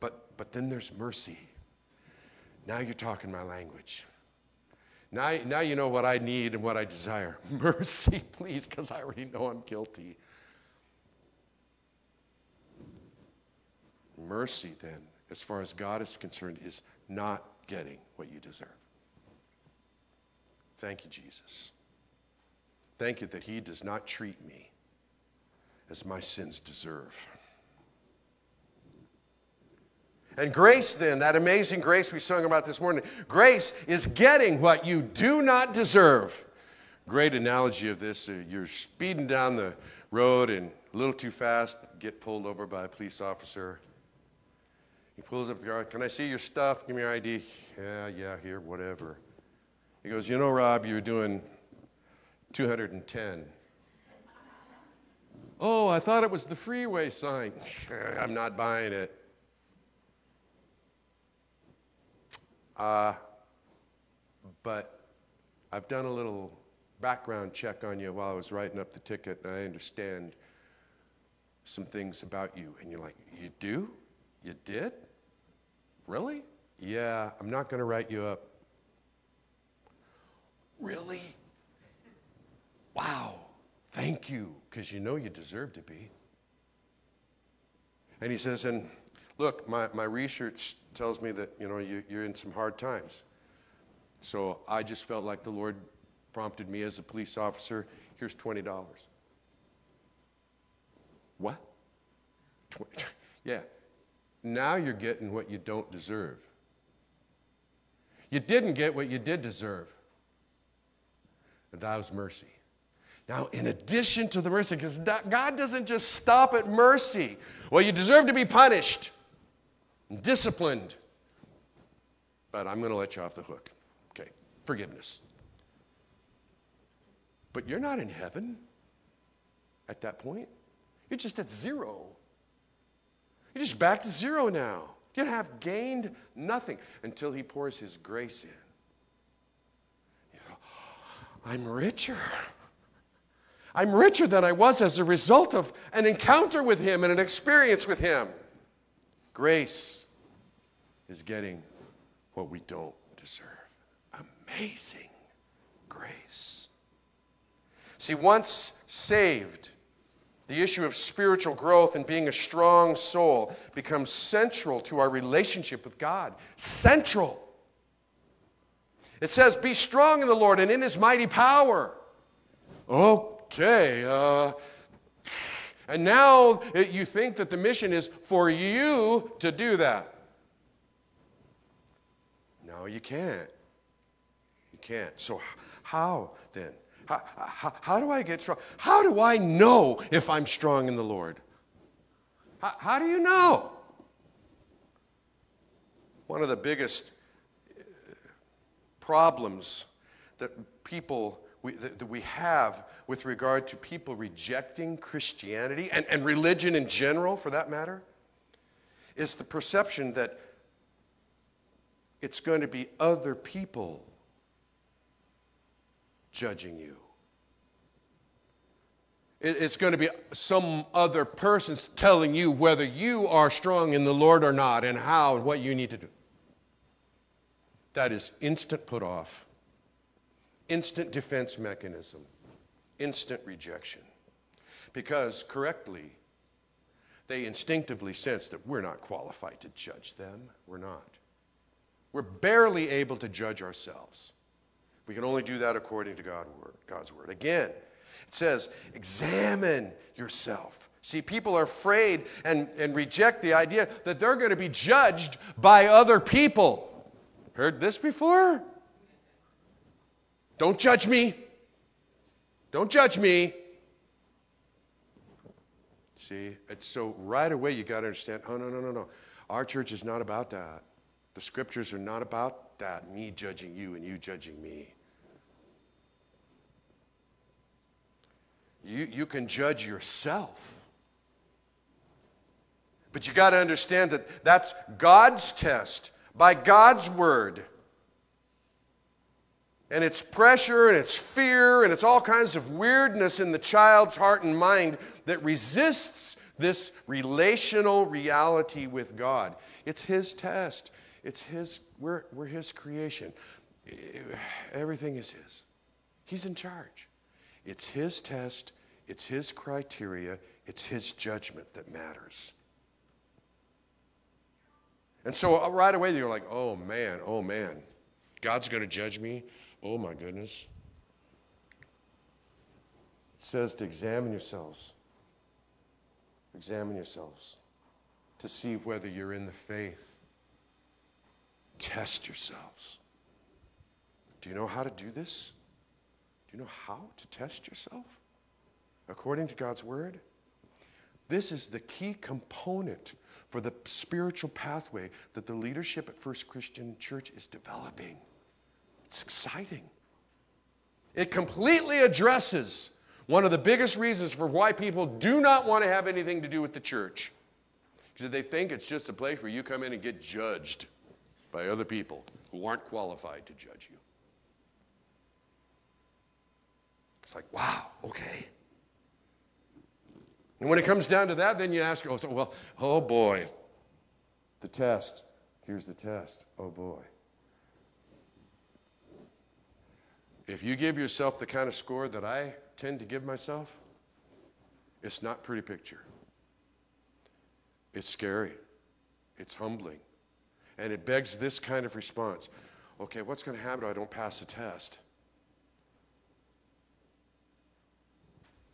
But, but, then there's mercy. Now you're talking my language. Now, now you know what I need and what I desire. Mercy, please, because I already know I'm guilty. Mercy, then, as far as God is concerned, is not getting what you deserve. Thank you, Jesus. Thank you that He does not treat me as my sins deserve. And grace, then, that amazing grace we sung about this morning, grace is getting what you do not deserve. Great analogy of this. Uh, you're speeding down the road and a little too fast, get pulled over by a police officer. He pulls up the car. Can I see your stuff? Give me your ID. Yeah, yeah, here, whatever. He goes, You know, Rob, you're doing 210. Oh, I thought it was the freeway sign. I'm not buying it. Uh, but I've done a little background check on you while I was writing up the ticket, and I understand some things about you. And you're like, You do? You did? Really? Yeah, I'm not going to write you up. Really? Wow, thank you, because you know you deserve to be. And he says, and look, my, my research tells me that, you know, you, you're in some hard times. So I just felt like the Lord prompted me as a police officer, here's $20. What? 20, yeah. Now you're getting what you don't deserve. You didn't get what you did deserve. And that was mercy. Now, in addition to the mercy, because God doesn't just stop at mercy. Well, you deserve to be punished disciplined, but I'm going to let you off the hook. Okay, forgiveness. But you're not in heaven at that point. You're just at zero. You're just back to zero now. You have gained nothing until He pours His grace in. You go, I'm richer. I'm richer than I was as a result of an encounter with Him and an experience with Him. Grace is getting what we don't deserve. Amazing grace. See, once saved, the issue of spiritual growth and being a strong soul becomes central to our relationship with God. Central. It says, Be strong in the Lord and in his mighty power. Okay, uh, and now you think that the mission is for you to do that. No, you can't. You can't. So, how then? How, how, how, do I get strong? How do I know if I'm strong in the Lord? How, how do you know? One of the biggest uh, problems that people we, that, that we have with regard to people rejecting Christianity and, and religion in general, for that matter, is the perception that it's going to be other people judging you. It's going to be some other person telling you whether you are strong in the Lord or not and how and what you need to do. That is instant put off instant defense mechanism, instant rejection. Because correctly, they instinctively sense that we're not qualified to judge them. We're not. We're barely able to judge ourselves. We can only do that according to God's word. Again, it says, examine yourself. See, people are afraid and, and reject the idea that they're going to be judged by other people. Heard this before? Don't judge me. Don't judge me. See, it's so right away you got to understand oh, no, no, no, no. Our church is not about that. The scriptures are not about that, me judging you and you judging me. You, you can judge yourself. But you got to understand that that's God's test by God's word and it's pressure and it's fear and it's all kinds of weirdness in the child's heart and mind that resists this relational reality with God. It's His test. It's His, we're, we're His creation. Everything is His. He's in charge. It's His test, it's His criteria, it's His judgment that matters. And so uh, right away you're like, oh man, oh man, God's going to judge me. Oh my goodness. It says to examine yourselves. Examine yourselves to see whether you're in the faith. Test yourselves. Do you know how to do this? Do you know how to test yourself? According to God's word? This is the key component for the spiritual pathway that the leadership at First Christian Church is developing. It's exciting. It completely addresses one of the biggest reasons for why people do not want to have anything to do with the church. Because they think it's just a place where you come in and get judged. by other people who aren't qualified to judge you. It's like, wow, okay. And when it comes down to that, then you ask, oh, so, well, oh boy, the test. Here's the test. Oh boy. If you give yourself the kind of score that I tend to give myself, it's not pretty picture. It's scary. It's humbling. And it begs this kind of response. Okay, what's going to happen if I don't pass the test?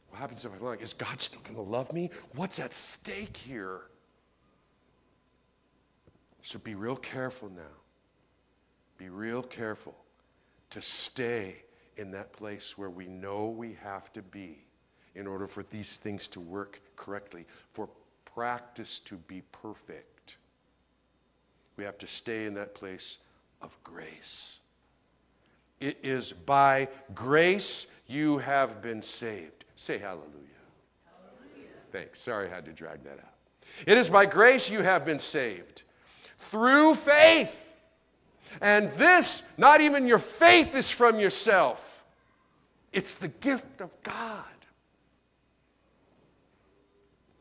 What happens if I like? Is God still going to love me? What's at stake here? So be real careful now. Be real careful to stay in that place where we know we have to be in order for these things to work correctly, for practice to be perfect. We have to stay in that place of grace. It is by grace you have been saved. Say hallelujah. hallelujah. Thanks. Sorry I had to drag that out. It is by grace you have been saved through faith. And this, not even your faith is from yourself, it's the gift of God.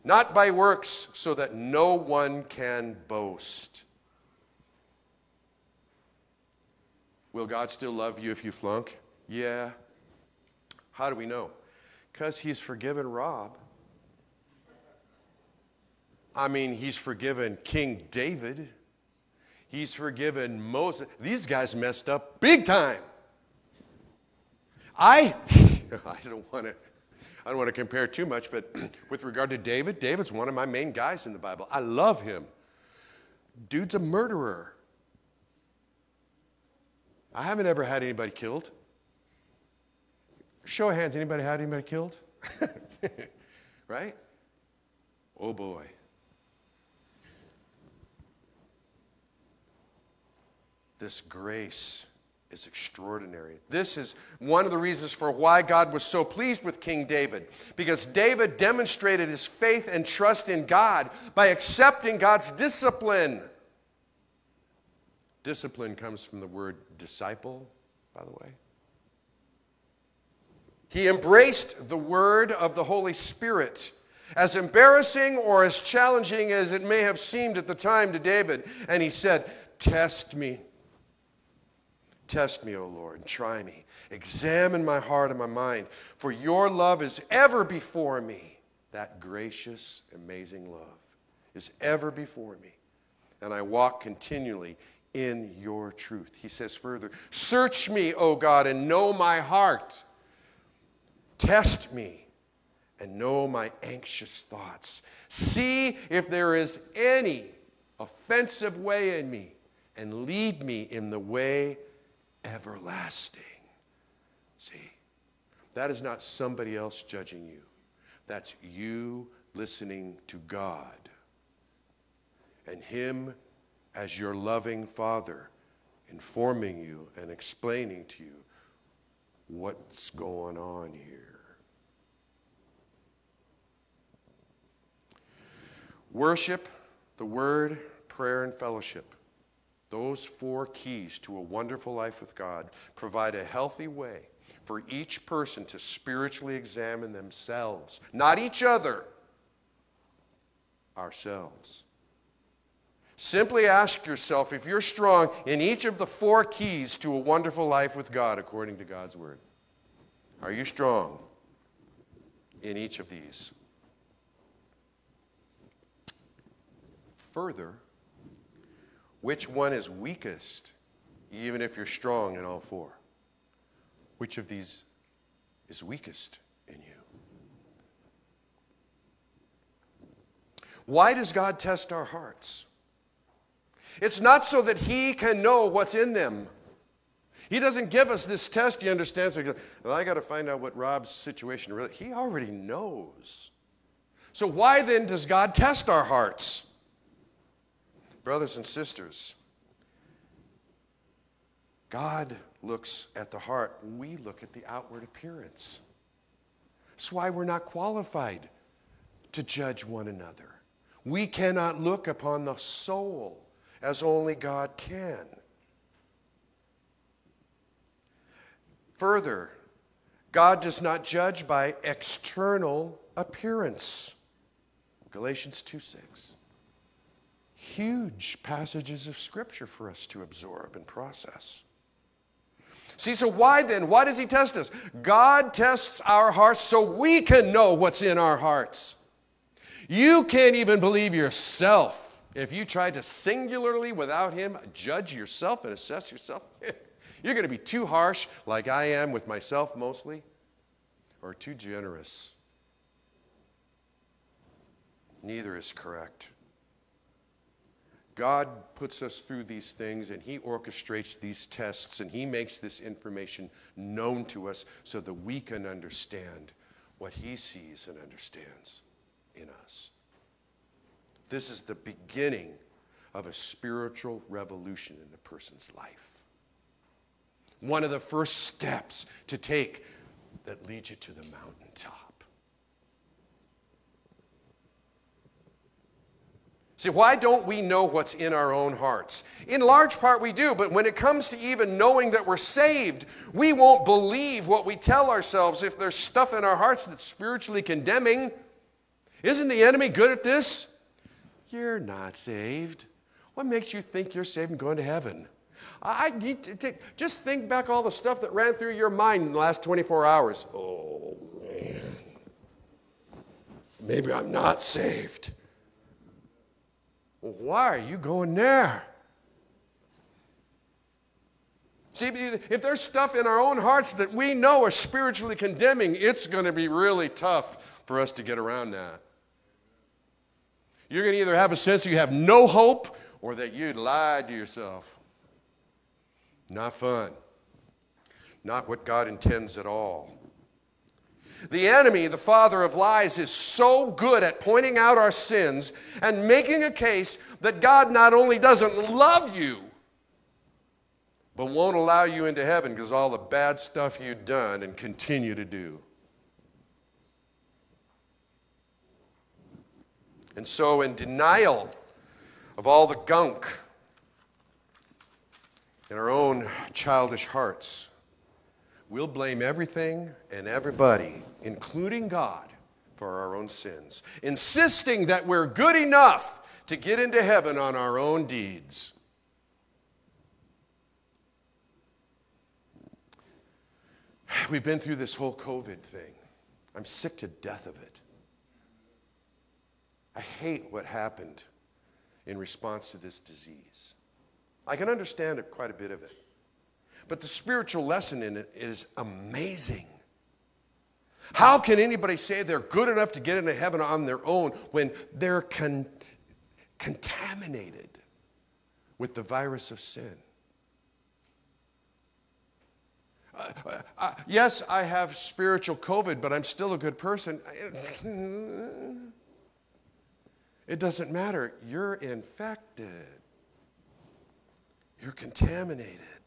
Not by works, so that no one can boast. Will God still love you if you flunk? Yeah. How do we know? Because He's forgiven Rob. I mean, He's forgiven King David. He's forgiven Moses. These guys messed up big time. I, I don't want to. I don't want to compare too much, but with regard to David, David's one of my main guys in the Bible. I love him. Dude's a murderer. I haven't ever had anybody killed. Show of hands, anybody had anybody killed? right? Oh boy. This grace is extraordinary. This is one of the reasons for why God was so pleased with King David, because David demonstrated his faith and trust in God by accepting God's discipline. Discipline comes from the word disciple, by the way. He embraced the word of the Holy Spirit. As embarrassing or as challenging as it may have seemed at the time to David, and he said, Test me Test me, O Lord, and try me. Examine my heart and my mind, for your love is ever before me. That gracious, amazing love is ever before me. And I walk continually in your truth. He says further, Search me, O God, and know my heart. Test me and know my anxious thoughts. See if there is any offensive way in me, and lead me in the way everlasting. See, that is not somebody else judging you, that's you listening to God and Him as your loving Father informing you and explaining to you what's going on here. Worship, the Word, prayer, and fellowship those four keys to a wonderful life with God provide a healthy way for each person to spiritually examine themselves, not each other, ourselves. Simply ask yourself if you're strong in each of the four keys to a wonderful life with God according to God's Word. Are you strong in each of these? Further, which one is weakest, even if you're strong in all four? Which of these is weakest in you? Why does God test our hearts? It's not so that He can know what's in them. He doesn't give us this test, you understand? So he goes, well, I got to find out what Rob's situation really. He already knows. So why then does God test our hearts? Brothers and sisters, God looks at the heart. We look at the outward appearance. That's why we're not qualified to judge one another. We cannot look upon the soul as only God can. Further, God does not judge by external appearance. Galatians 2 6. Huge passages of Scripture for us to absorb and process. See, so why then? Why does He test us? God tests our hearts so we can know what's in our hearts. You can't even believe yourself if you try to singularly, without Him, judge yourself and assess yourself. You're going to be too harsh, like I am with myself mostly, or too generous. Neither is correct. God puts us through these things and He orchestrates these tests and He makes this information known to us so that we can understand what He sees and understands in us. This is the beginning of a spiritual revolution in a person's life. One of the first steps to take that leads you to the mountaintop. See, why don't we know what's in our own hearts? In large part, we do, but when it comes to even knowing that we're saved, we won't believe what we tell ourselves if there's stuff in our hearts that's spiritually condemning. Isn't the enemy good at this? You're not saved. What makes you think you're saved and going to heaven? I just think back all the stuff that ran through your mind in the last 24 hours. Oh, man. Maybe I'm not saved. Well, why are you going there? See, if there's stuff in our own hearts that we know are spiritually condemning, it's going to be really tough for us to get around that. You're going to either have a sense that you have no hope or that you'd lied to yourself. Not fun. Not what God intends at all. The enemy, the father of lies, is so good at pointing out our sins and making a case that God not only doesn't love you, but won't allow you into heaven because all the bad stuff you've done and continue to do. And so, in denial of all the gunk in our own childish hearts, we'll blame everything and everybody, including God, for our own sins, insisting that we're good enough to get into heaven on our own deeds. We've been through this whole COVID thing. I'm sick to death of it. I hate what happened in response to this disease. I can understand it, quite a bit of it. But the spiritual lesson in it is amazing. How can anybody say they're good enough to get into heaven on their own when they're con- contaminated with the virus of sin? Uh, uh, uh, yes, I have spiritual COVID, but I'm still a good person. It doesn't matter. You're infected, you're contaminated.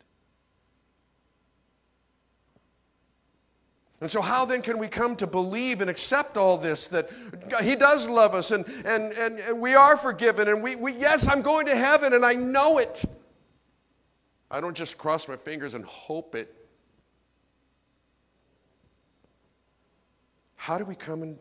And so, how then can we come to believe and accept all this that He does love us and, and, and, and we are forgiven? And we, we, yes, I'm going to heaven and I know it. I don't just cross my fingers and hope it. How do we come in,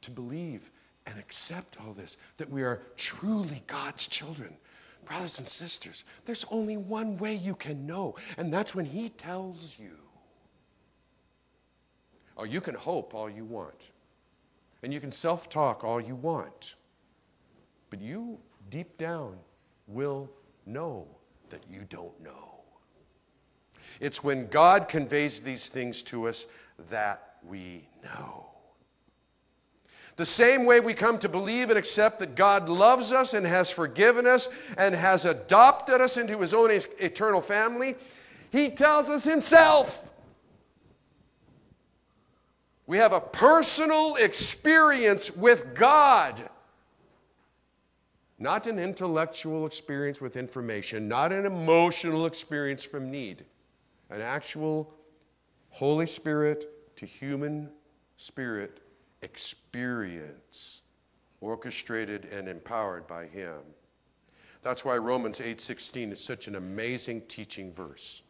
to believe and accept all this? That we are truly God's children. Brothers and sisters, there's only one way you can know, and that's when He tells you. Oh, you can hope all you want. And you can self talk all you want. But you, deep down, will know that you don't know. It's when God conveys these things to us that we know. The same way we come to believe and accept that God loves us and has forgiven us and has adopted us into his own eternal family, he tells us himself we have a personal experience with God. Not an intellectual experience with information, not an emotional experience from need. An actual Holy Spirit to human spirit experience, orchestrated and empowered by Him. That's why Romans 8:16 is such an amazing teaching verse.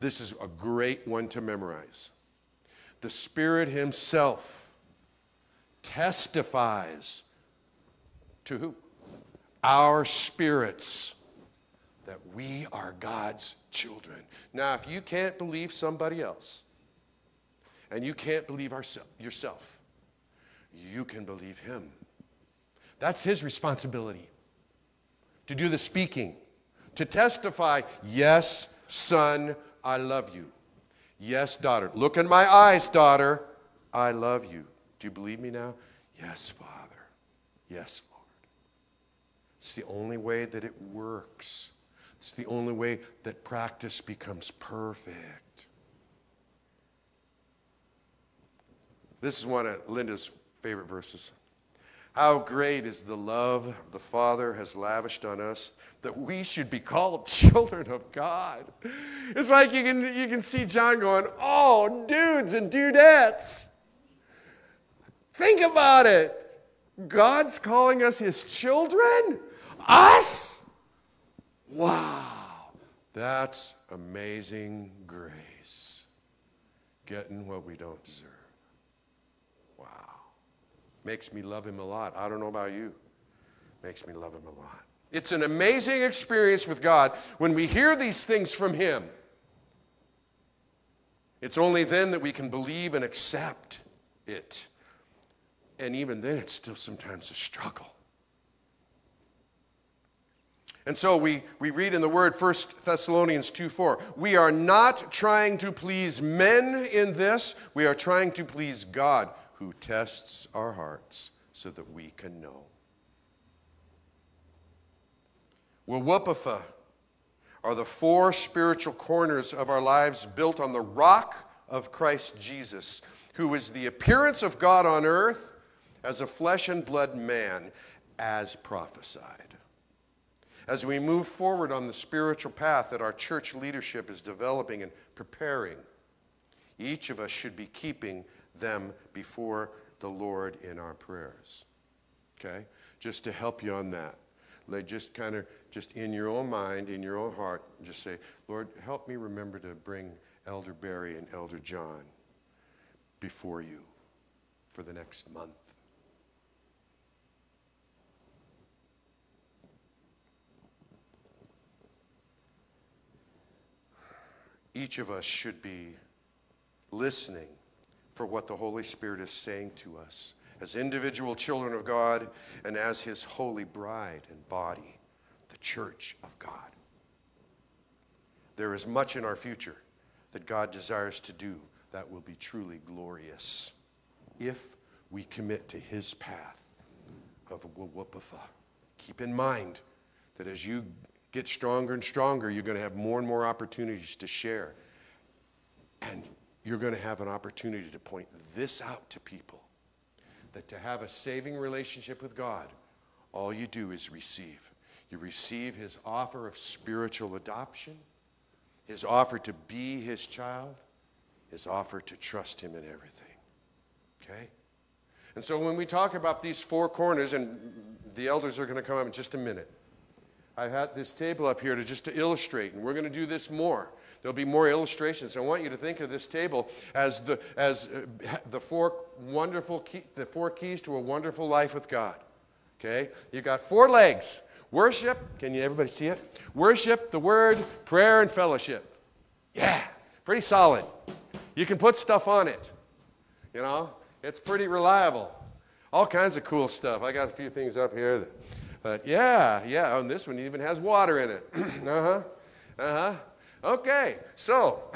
This is a great one to memorize. The Spirit Himself testifies to who? Our spirits that we are God's children. Now, if you can't believe somebody else and you can't believe ourse- yourself, you can believe Him. That's His responsibility to do the speaking, to testify, yes, son, I love you. Yes, daughter. Look in my eyes, daughter. I love you. Do you believe me now? Yes, Father. Yes, Lord. It's the only way that it works. It's the only way that practice becomes perfect. This is one of Linda's favorite verses. How great is the love the Father has lavished on us that we should be called children of God. It's like you can, you can see John going, Oh, dudes and dudettes. Think about it. God's calling us his children? Us? Wow. That's amazing grace. Getting what we don't deserve. Wow. Makes me love him a lot. I don't know about you. Makes me love him a lot. It's an amazing experience with God when we hear these things from him. It's only then that we can believe and accept it. And even then, it's still sometimes a struggle. And so we, we read in the word 1 Thessalonians 2 4. We are not trying to please men in this, we are trying to please God who tests our hearts so that we can know. Wawupatha are the four spiritual corners of our lives built on the rock of Christ Jesus, who is the appearance of God on earth as a flesh and blood man, as prophesied. As we move forward on the spiritual path that our church leadership is developing and preparing, each of us should be keeping them before the Lord in our prayers. Okay? Just to help you on that. Like just kind of, just in your own mind, in your own heart, just say, Lord, help me remember to bring Elder Barry and Elder John before you for the next month. Each of us should be listening for what the Holy Spirit is saying to us as individual children of God and as His holy bride and body, the church of God. There is much in our future that God desires to do that will be truly glorious if we commit to His path of Wawupatha. Keep in mind that as you get stronger and stronger, you're going to have more and more opportunities to share. And you're going to have an opportunity to point this out to people that to have a saving relationship with God, all you do is receive. You receive his offer of spiritual adoption, his offer to be his child, his offer to trust him in everything. Okay? And so when we talk about these four corners, and the elders are going to come up in just a minute, I've had this table up here to just to illustrate, and we're going to do this more. There'll be more illustrations. I want you to think of this table as the, as uh, the four wonderful key, the four keys to a wonderful life with God. Okay? You've got four legs. Worship, can you everybody see it? Worship, the word, prayer, and fellowship. Yeah, pretty solid. You can put stuff on it. You know, it's pretty reliable. All kinds of cool stuff. I got a few things up here. That, but yeah, yeah, and this one even has water in it. uh huh. Uh huh. Okay, so.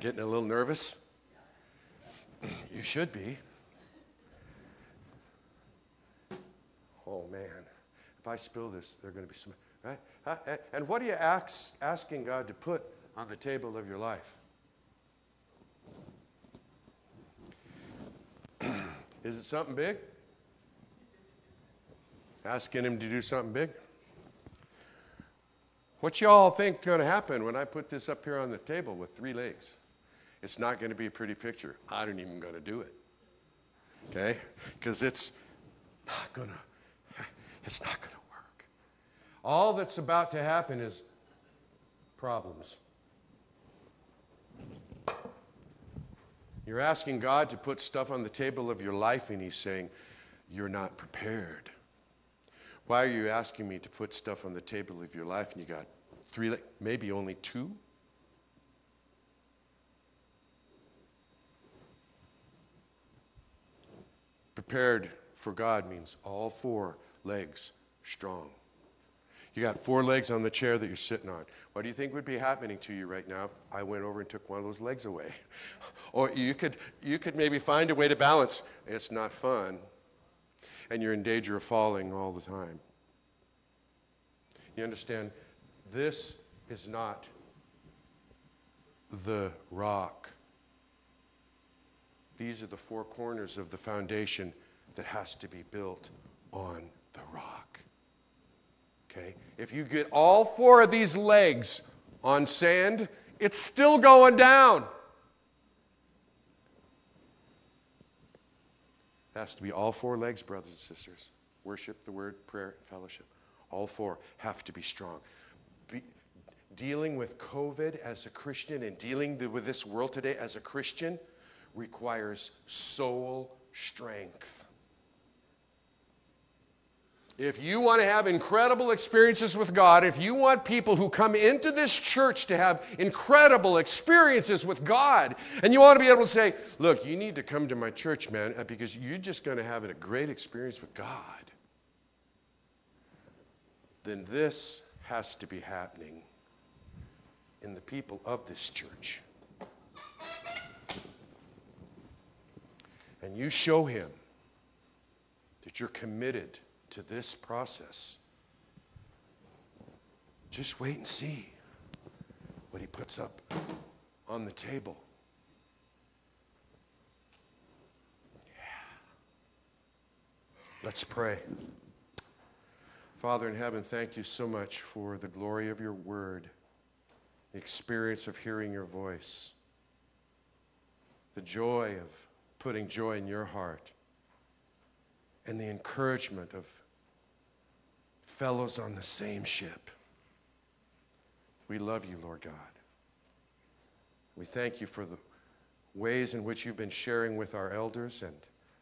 Getting a little nervous? You should be. Oh man, if I spill this, they're going to be some. Right? And what are you ask, asking God to put on the table of your life? Is it something big? asking him to do something big. What y'all think going to happen when I put this up here on the table with three legs? It's not going to be a pretty picture. I don't even going to do it. Okay? Because it's not going to it's not going to. All that's about to happen is problems. You're asking God to put stuff on the table of your life, and He's saying, You're not prepared. Why are you asking me to put stuff on the table of your life and you got three, maybe only two? Prepared for God means all four legs strong. You got four legs on the chair that you're sitting on. What do you think would be happening to you right now if I went over and took one of those legs away? Or you could, you could maybe find a way to balance. It's not fun, and you're in danger of falling all the time. You understand? This is not the rock. These are the four corners of the foundation that has to be built on the rock. Okay? If you get all four of these legs on sand, it's still going down. It has to be all four legs, brothers and sisters. Worship, the word, prayer, fellowship. All four have to be strong. Be, dealing with COVID as a Christian and dealing th- with this world today as a Christian requires soul strength. If you want to have incredible experiences with God, if you want people who come into this church to have incredible experiences with God, and you want to be able to say, look, you need to come to my church, man, uh, because you're just going to have a great experience with God, then this has to be happening in the people of this church. And you show him that you're committed to this process. Just wait and see what he puts up on the table. Yeah. Let's pray. Father in heaven, thank you so much for the glory of your word, the experience of hearing your voice, the joy of putting joy in your heart, and the encouragement of fellows on the same ship. We love you, Lord God. We thank you for the ways in which you've been sharing with our elders, and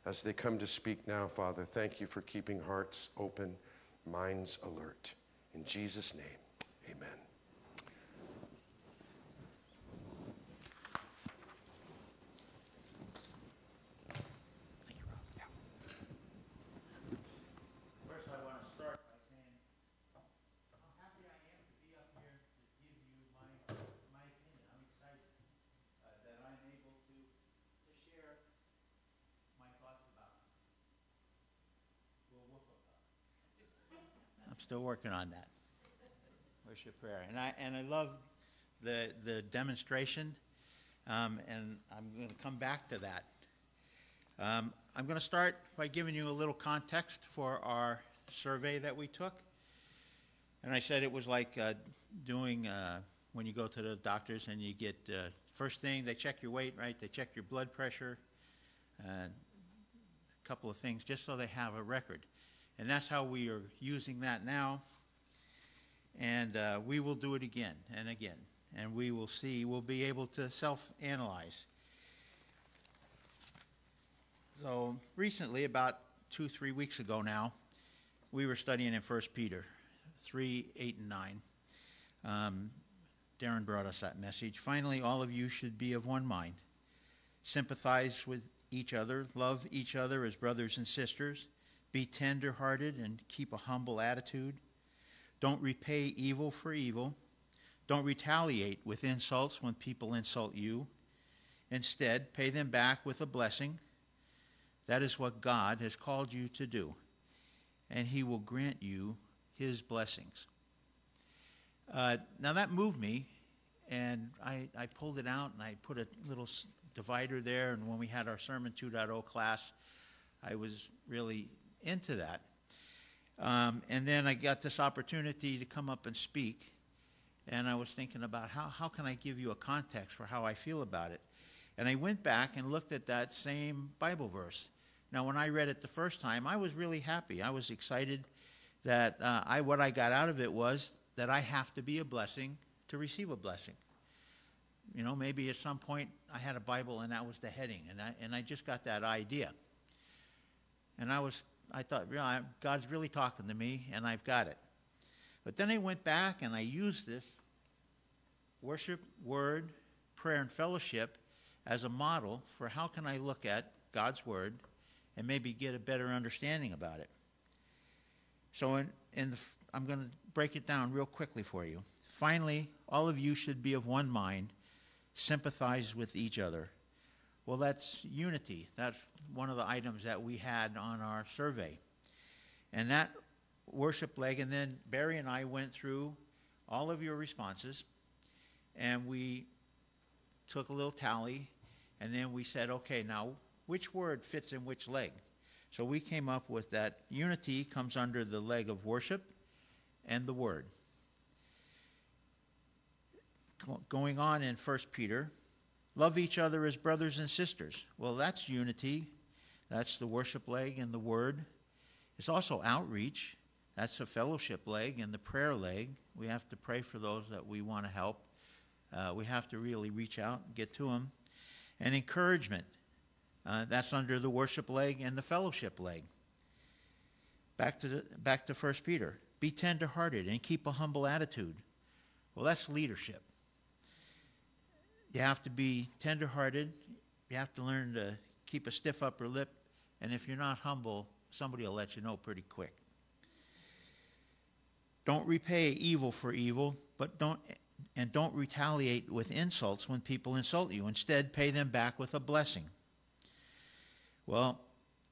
as they come to speak now, Father, thank you for keeping hearts open, minds alert. In Jesus' name, amen. First, I want to start by saying how happy I am to be up here to give you my, my opinion. I'm excited uh, that I'm able to, to share my thoughts about Will Whoop I'm still working on that. Worship prayer. And I, and I love the, the demonstration, um, and I'm going to come back to that. Um, I'm going to start by giving you a little context for our survey that we took. And I said it was like uh, doing uh, when you go to the doctors and you get uh, first thing they check your weight, right? They check your blood pressure, and a couple of things just so they have a record. And that's how we are using that now. And uh, we will do it again and again. And we will see, we'll be able to self analyze. So recently, about two, three weeks ago now, we were studying in 1 Peter 3, 8, and 9. Um, Darren brought us that message. Finally, all of you should be of one mind. Sympathize with each other, love each other as brothers and sisters, be tender hearted, and keep a humble attitude. Don't repay evil for evil. Don't retaliate with insults when people insult you. Instead, pay them back with a blessing. That is what God has called you to do, and He will grant you His blessings. Uh, now, that moved me, and I, I pulled it out and I put a little divider there. And when we had our Sermon 2.0 class, I was really into that. Um, and then I got this opportunity to come up and speak, and I was thinking about how, how can I give you a context for how I feel about it? And I went back and looked at that same Bible verse. Now, when I read it the first time, I was really happy. I was excited that uh, I, what I got out of it was that I have to be a blessing to receive a blessing. You know, maybe at some point I had a Bible and that was the heading, and I, and I just got that idea. And I was, I thought, you know, God's really talking to me, and I've got it. But then I went back and I used this worship, word, prayer, and fellowship as a model for how can I look at God's word and maybe get a better understanding about it. So in, in the, I'm going to break it down real quickly for you. Finally, all of you should be of one mind, sympathize with each other. Well, that's unity. That's one of the items that we had on our survey. And that worship leg, and then Barry and I went through all of your responses, and we took a little tally, and then we said, okay, now which word fits in which leg? So we came up with that unity comes under the leg of worship and the word. Going on in 1 Peter, love each other as brothers and sisters. Well, that's unity. That's the worship leg and the word. It's also outreach. That's the fellowship leg and the prayer leg. We have to pray for those that we want to help. Uh, we have to really reach out and get to them. And encouragement. Uh, that's under the worship leg and the fellowship leg. Back to the, back to 1 Peter. Be tenderhearted and keep a humble attitude. Well, that's leadership. You have to be tenderhearted. You have to learn to keep a stiff upper lip. And if you're not humble, somebody will let you know pretty quick. Don't repay evil for evil, but don't and don't retaliate with insults when people insult you. Instead, pay them back with a blessing. Well,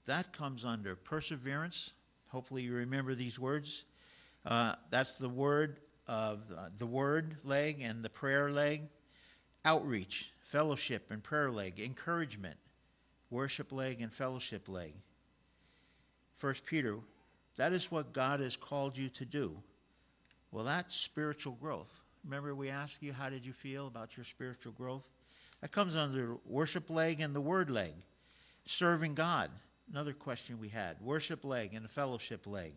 that comes under perseverance. Hopefully, you remember these words. Uh, that's the word of uh, the word leg and the prayer leg. Outreach, fellowship, and prayer leg. Encouragement, worship leg, and fellowship leg. First Peter, that is what God has called you to do. Well, that's spiritual growth. Remember, we asked you, how did you feel about your spiritual growth? That comes under worship leg and the word leg. Serving God, another question we had. Worship leg and the fellowship leg.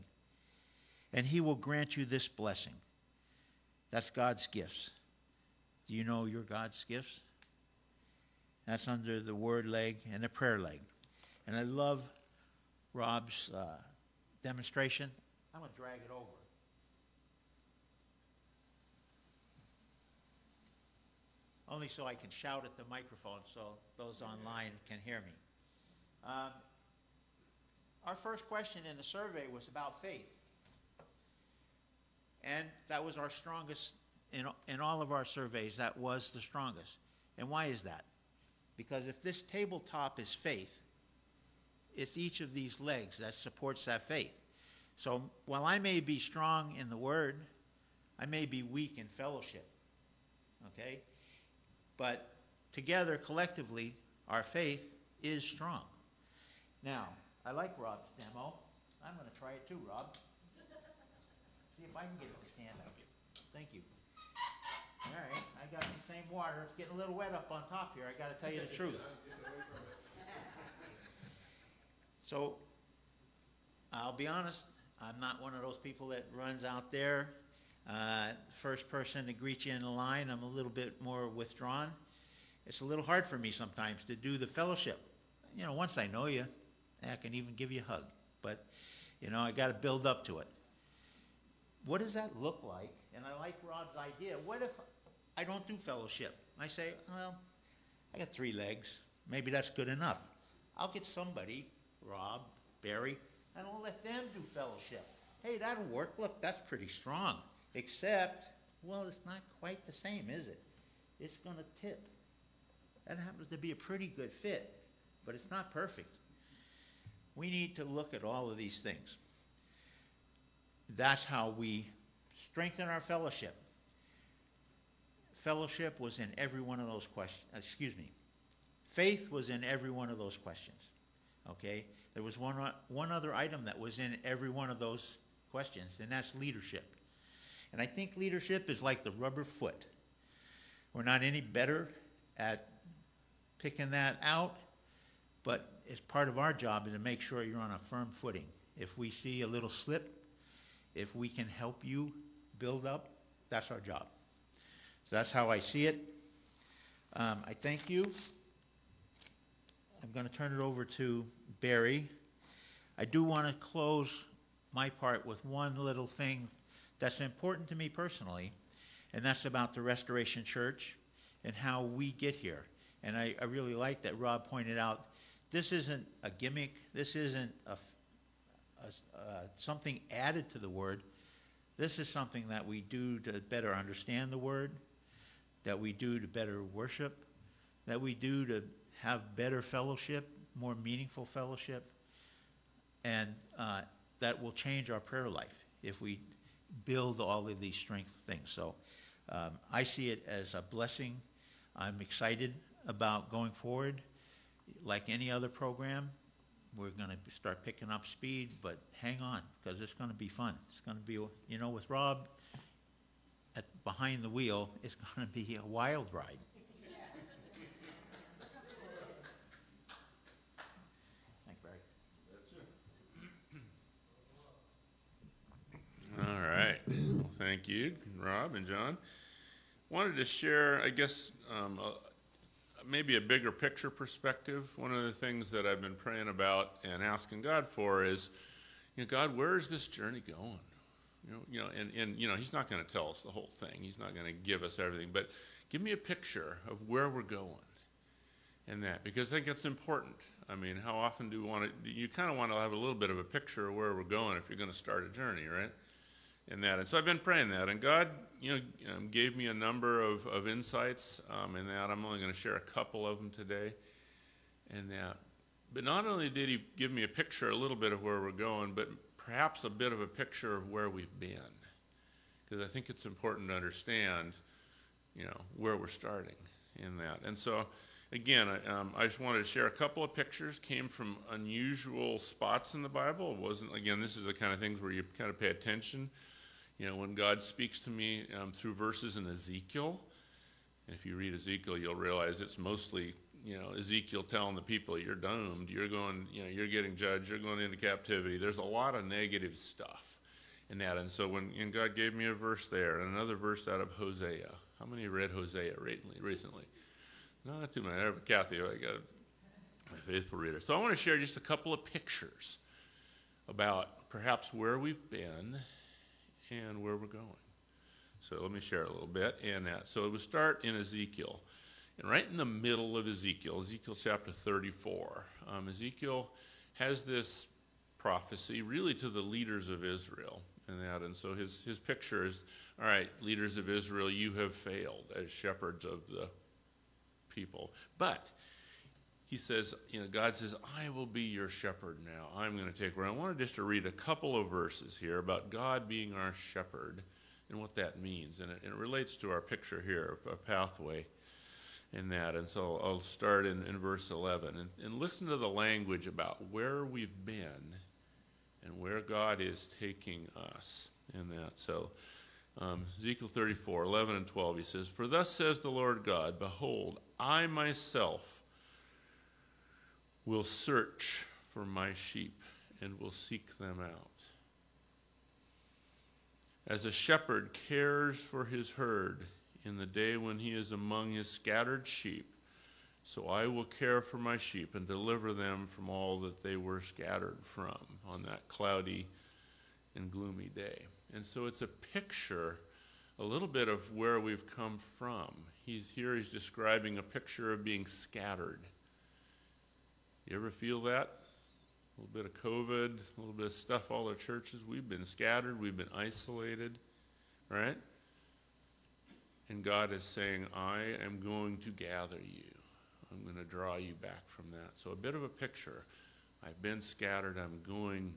And He will grant you this blessing. That's God's gifts. Do you know your God's gifts? That's under the word leg and the prayer leg. And I love Rob's uh, demonstration. I'm going to drag it over. Only so I can shout at the microphone so those online can hear me. Um, our first question in the survey was about faith. And that was our strongest, in, in all of our surveys, that was the strongest. And why is that? Because if this tabletop is faith, it's each of these legs that supports that faith. So while I may be strong in the word, I may be weak in fellowship. Okay? But together, collectively, our faith is strong. Now, I like Rob's demo. I'm going to try it too, Rob. See if I can get it to stand up. Thank you. All right, I got the same water. It's getting a little wet up on top here. I got to tell you the truth. So, I'll be honest, I'm not one of those people that runs out there. Uh, first person to greet you in the line, I'm a little bit more withdrawn. It's a little hard for me sometimes to do the fellowship. You know, once I know you, I can even give you a hug. But, you know, I got to build up to it. What does that look like? And I like Rob's idea. What if I don't do fellowship? I say, well, I got three legs. Maybe that's good enough. I'll get somebody, Rob, Barry, and I'll let them do fellowship. Hey, that'll work. Look, that's pretty strong. Except, well, it's not quite the same, is it? It's going to tip. That happens to be a pretty good fit, but it's not perfect. We need to look at all of these things. That's how we strengthen our fellowship. Fellowship was in every one of those questions. Excuse me. Faith was in every one of those questions. Okay? There was one, one other item that was in every one of those questions, and that's leadership. And I think leadership is like the rubber foot. We're not any better at picking that out, but it's part of our job is to make sure you're on a firm footing. If we see a little slip, if we can help you build up, that's our job. That's how I see it. Um, I thank you. I'm going to turn it over to Barry. I do want to close my part with one little thing that's important to me personally, and that's about the Restoration Church and how we get here. And I, I really like that Rob pointed out this isn't a gimmick, this isn't a, a s- uh, something added to the Word. This is something that we do to better understand the Word, that we do to better worship, that we do to have better fellowship, more meaningful fellowship, and uh, that will change our prayer life if we build all of these strength things. So um, I see it as a blessing. I'm excited about going forward. Like any other program, we're going to start picking up speed, but hang on because it's going to be fun. It's going to be, you know, with Rob behind the wheel, is going to be a wild ride. Thank Barry. All right. Well, thank you, Rob and John. Wanted to share, I guess, um, a, maybe a bigger picture perspective. One of the things that I've been praying about and asking God for is, you know, God, where is this journey going? You know, you know, and, and you know, He's not going to tell us the whole thing. He's not going to give us everything, but give me a picture of where we're going and that because I think it's important. I mean, how often do we want to? You kind of want to have a little bit of a picture of where we're going if you're going to start a journey, right? And that, and so I've been praying that, and God, you know, um, gave me a number of, of insights um, in that. I'm only going to share a couple of them today, and that. But not only did He give me a picture, a little bit of where we're going, but perhaps a bit of a picture of where we've been, because I think it's important to understand, you know, where we're starting in that. And so, again, I, um, I just wanted to share a couple of pictures. Came from unusual spots in the Bible. It wasn't again. This is the kind of things where you kind of pay attention. You know, when God speaks to me um, through verses in Ezekiel, and if you read Ezekiel, you'll realize it's mostly you know Ezekiel telling the people you're doomed, you're going, you know, you're getting judged, you're going into captivity. There's a lot of negative stuff in that, and so when and God gave me a verse there, and another verse out of Hosea. How many read Hosea recently? Recently, not too many. But Kathy, I got a faithful reader. So I want to share just a couple of pictures about perhaps where we've been and where we're going. So let me share a little bit in that. So it would start in Ezekiel. And right in the middle of Ezekiel, Ezekiel chapter 34, um, Ezekiel has this prophecy really to the leaders of Israel. And that, and so his, his picture is, all right, leaders of Israel, you have failed as shepherds of the people. But he says, you know, God says, I will be your shepherd now. I'm going to take over. I wanted just to read a couple of verses here about God being our shepherd and what that means. And it, and it relates to our picture here, a pathway in that. And so I'll start in, in verse 11 and, and listen to the language about where we've been and where God is taking us in that. So um, Ezekiel 34, 11 and 12, he says, For thus says the Lord God, Behold, I myself will search for my sheep and will seek them out. As a shepherd cares for his herd in the day when he is among his scattered sheep, so I will care for my sheep and deliver them from all that they were scattered from on that cloudy and gloomy day. And so it's a picture, a little bit of where we've come from. He's here, he's describing a picture of being scattered. You ever feel that? A little bit of COVID, a little bit of stuff, all the churches. We've been scattered, we've been isolated, right? And God is saying, I am going to gather you. I'm going to draw you back from that. So, a bit of a picture. I've been scattered, I'm going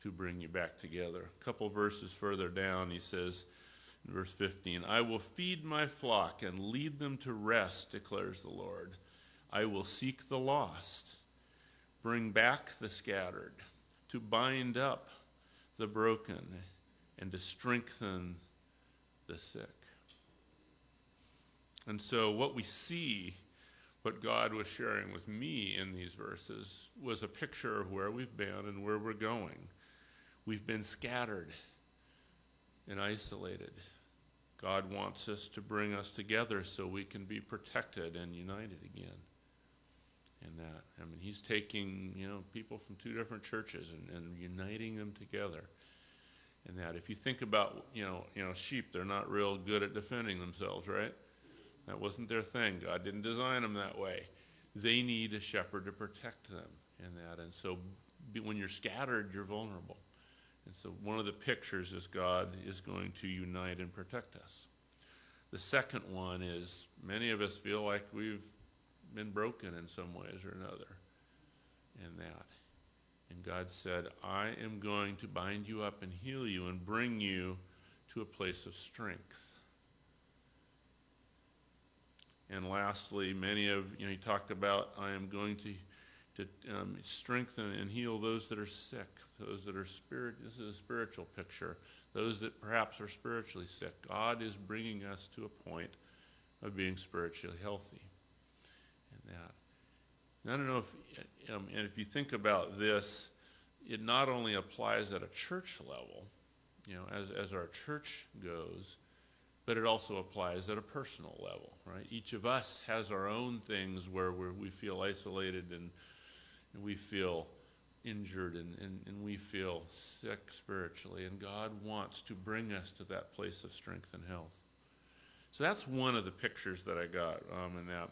to bring you back together. A couple verses further down, he says, in verse 15, I will feed my flock and lead them to rest, declares the Lord. I will seek the lost, bring back the scattered, to bind up the broken and to strengthen the sick. And so, what we see, what God was sharing with me in these verses, was a picture of where we've been and where we're going. We've been scattered and isolated. God wants us to bring us together so we can be protected and united again. And that, I mean, He's taking, you know, people from two different churches and, and uniting them together. And that, if you think about, you know, you know, sheep, they're not real good at defending themselves, right? That wasn't their thing. God didn't design them that way. They need a shepherd to protect them in that. And so when you're scattered, you're vulnerable. And so one of the pictures is God is going to unite and protect us. The second one is many of us feel like we've been broken in some ways or another in that. And God said, I am going to bind you up and heal you and bring you to a place of strength. And lastly, many of, you know, he talked about, I am going to, to um, strengthen and heal those that are sick, those that are spirit. This is a spiritual picture. Those that perhaps are spiritually sick. God is bringing us to a point of being spiritually healthy. And that. And I don't know if, um, and if you think about this, it not only applies at a church level, you know, as, as our church goes, but it also applies at a personal level, right? Each of us has our own things where we feel isolated and, and we feel injured and, and, and we feel sick spiritually, and God wants to bring us to that place of strength and health. So that's one of the pictures that I got um, in that.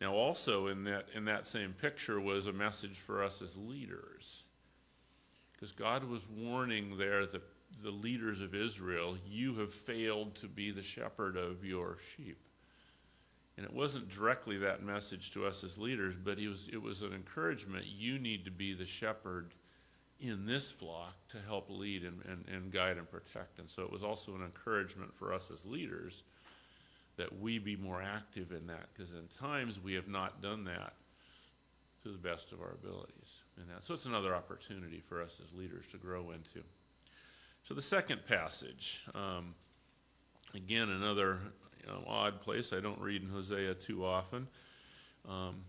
Now, also in that in that same picture was a message for us as leaders, because God was warning there the the leaders of Israel, you have failed to be the shepherd of your sheep. And it wasn't directly that message to us as leaders, but it was, it was an encouragement. You need to be the shepherd in this flock to help lead and, and, and guide and protect. And so it was also an encouragement for us as leaders that we be more active in that, because in times we have not done that to the best of our abilities. And that, so it's another opportunity for us as leaders to grow into. So the second passage, um, again, another you know, odd place. I don't read in Hosea too often. Um,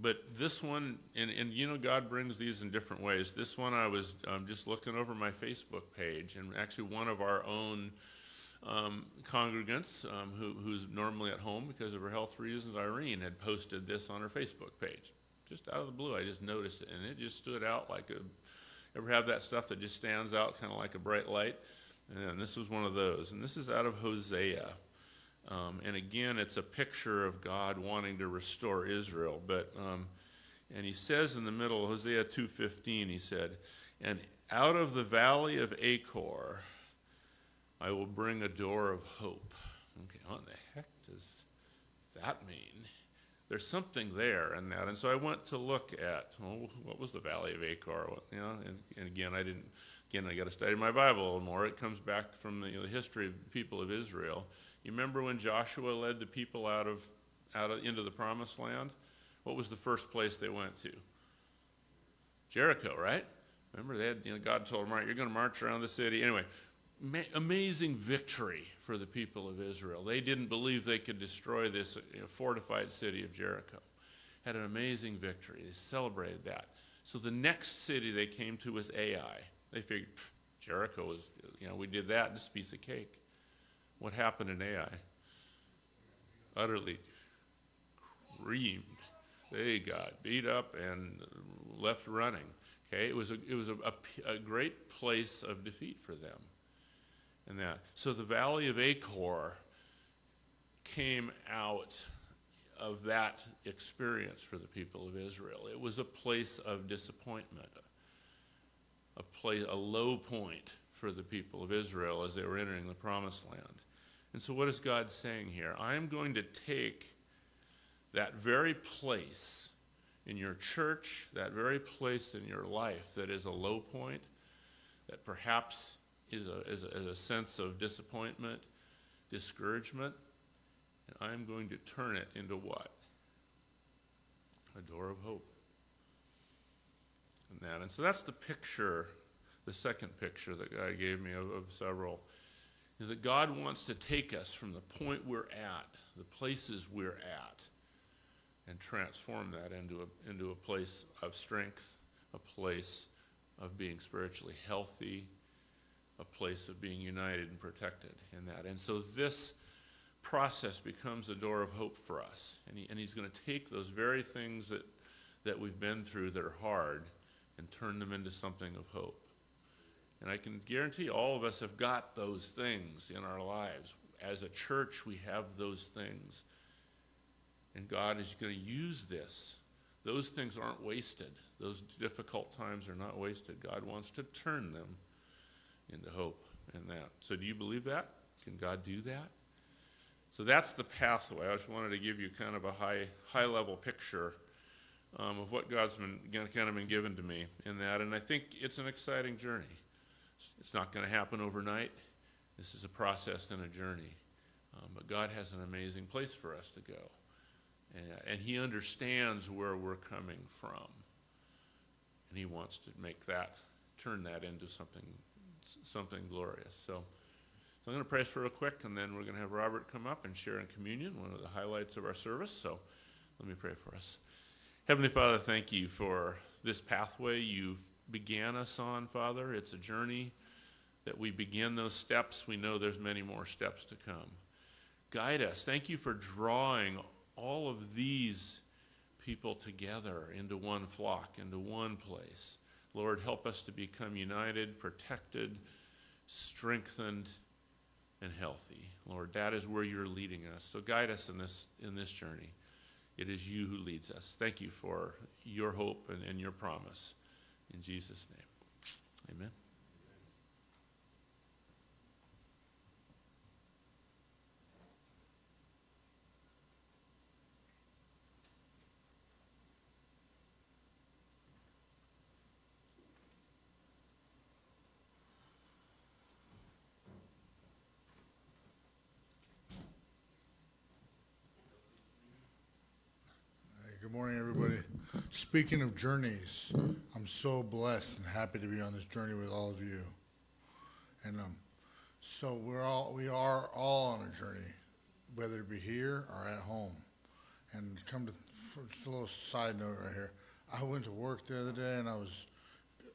but this one, and, and you know, God brings these in different ways. This one, I was um, just looking over my Facebook page, and actually, one of our own um, congregants um, who, who's normally at home because of her health reasons, Irene, had posted this on her Facebook page. Just out of the blue, I just noticed it, and it just stood out like a Ever have that stuff that just stands out kind of like a bright light? And this was one of those. And this is out of Hosea. Um, and again, it's a picture of God wanting to restore Israel. But um, and he says in the middle, Hosea 2:15, he said, "And out of the valley of Achor, I will bring a door of hope." Okay, what the heck does that mean? There's something there in that. And so I went to look at, well, what was the Valley of Achor? You know, and, and again, I didn't, again, I got to study my Bible a little more. It comes back from the, you know, the history of the people of Israel. You remember when Joshua led the people out of, out of, into the promised land? What was the first place they went to? Jericho, right? Remember, they had, you know, God told them, right, you're going to march around the city. Anyway, amazing victory for the people of Israel. They didn't believe they could destroy this you know, fortified city of Jericho. Had an amazing victory. They celebrated that. So the next city they came to was Ai. They figured Jericho was, you know, we did that, a piece of cake. What happened in Ai? Utterly creamed. They got beat up and left running. Okay, it was a, it was a, a, a great place of defeat for them and that. So the Valley of Achor came out of that experience for the people of Israel. It was a place of disappointment, a place, a low point for the people of Israel as they were entering the promised land. And so what is God saying here? I am going to take that very place in your church, that very place in your life that is a low point, that perhaps is a, is a, is a sense of disappointment, discouragement, and I'm going to turn it into what? A door of hope. And that, and so that's the picture the second picture that God gave me of, of several, is that God wants to take us from the point we're at, the places we're at, and transform that into a, into a place of strength, a place of being spiritually healthy, a place of being united and protected in that. And so this process becomes a door of hope for us. And, he, and he's going to take those very things that, that we've been through that are hard and turn them into something of hope. And I can guarantee all of us have got those things in our lives. As a church, we have those things. And God is going to use this. Those things aren't wasted. Those difficult times are not wasted. God wants to turn them into hope and that. So, do you believe that? Can God do that? So that's the pathway. I just wanted to give you kind of a high high level picture um, of what God's been kind of been given to me in that, and I think it's an exciting journey. It's not going to happen overnight. This is a process and a journey, um, but God has an amazing place for us to go, and, and He understands where we're coming from, and He wants to make that turn that into something something glorious. So. So I'm going to pray for real quick, and then we're going to have Robert come up and share in communion, one of the highlights of our service. So let me pray for us. Heavenly Father, thank you for this pathway you've began us on, Father. It's a journey that we begin those steps. We know there's many more steps to come. Guide us. Thank you for drawing all of these people together into one flock, into one place. Lord, help us to become united, protected, strengthened, and healthy. Lord, that is where you're leading us. So guide us in this in this journey. It is you who leads us. Thank you for your hope and, and your promise. In Jesus' name. Amen. Hey, Good morning, everybody. Speaking of journeys, I'm so blessed and happy to be on this journey with all of you. And um, so we're all we are all on a journey, whether it be here or at home. And come to just a little side note right here. I went to work the other day and I was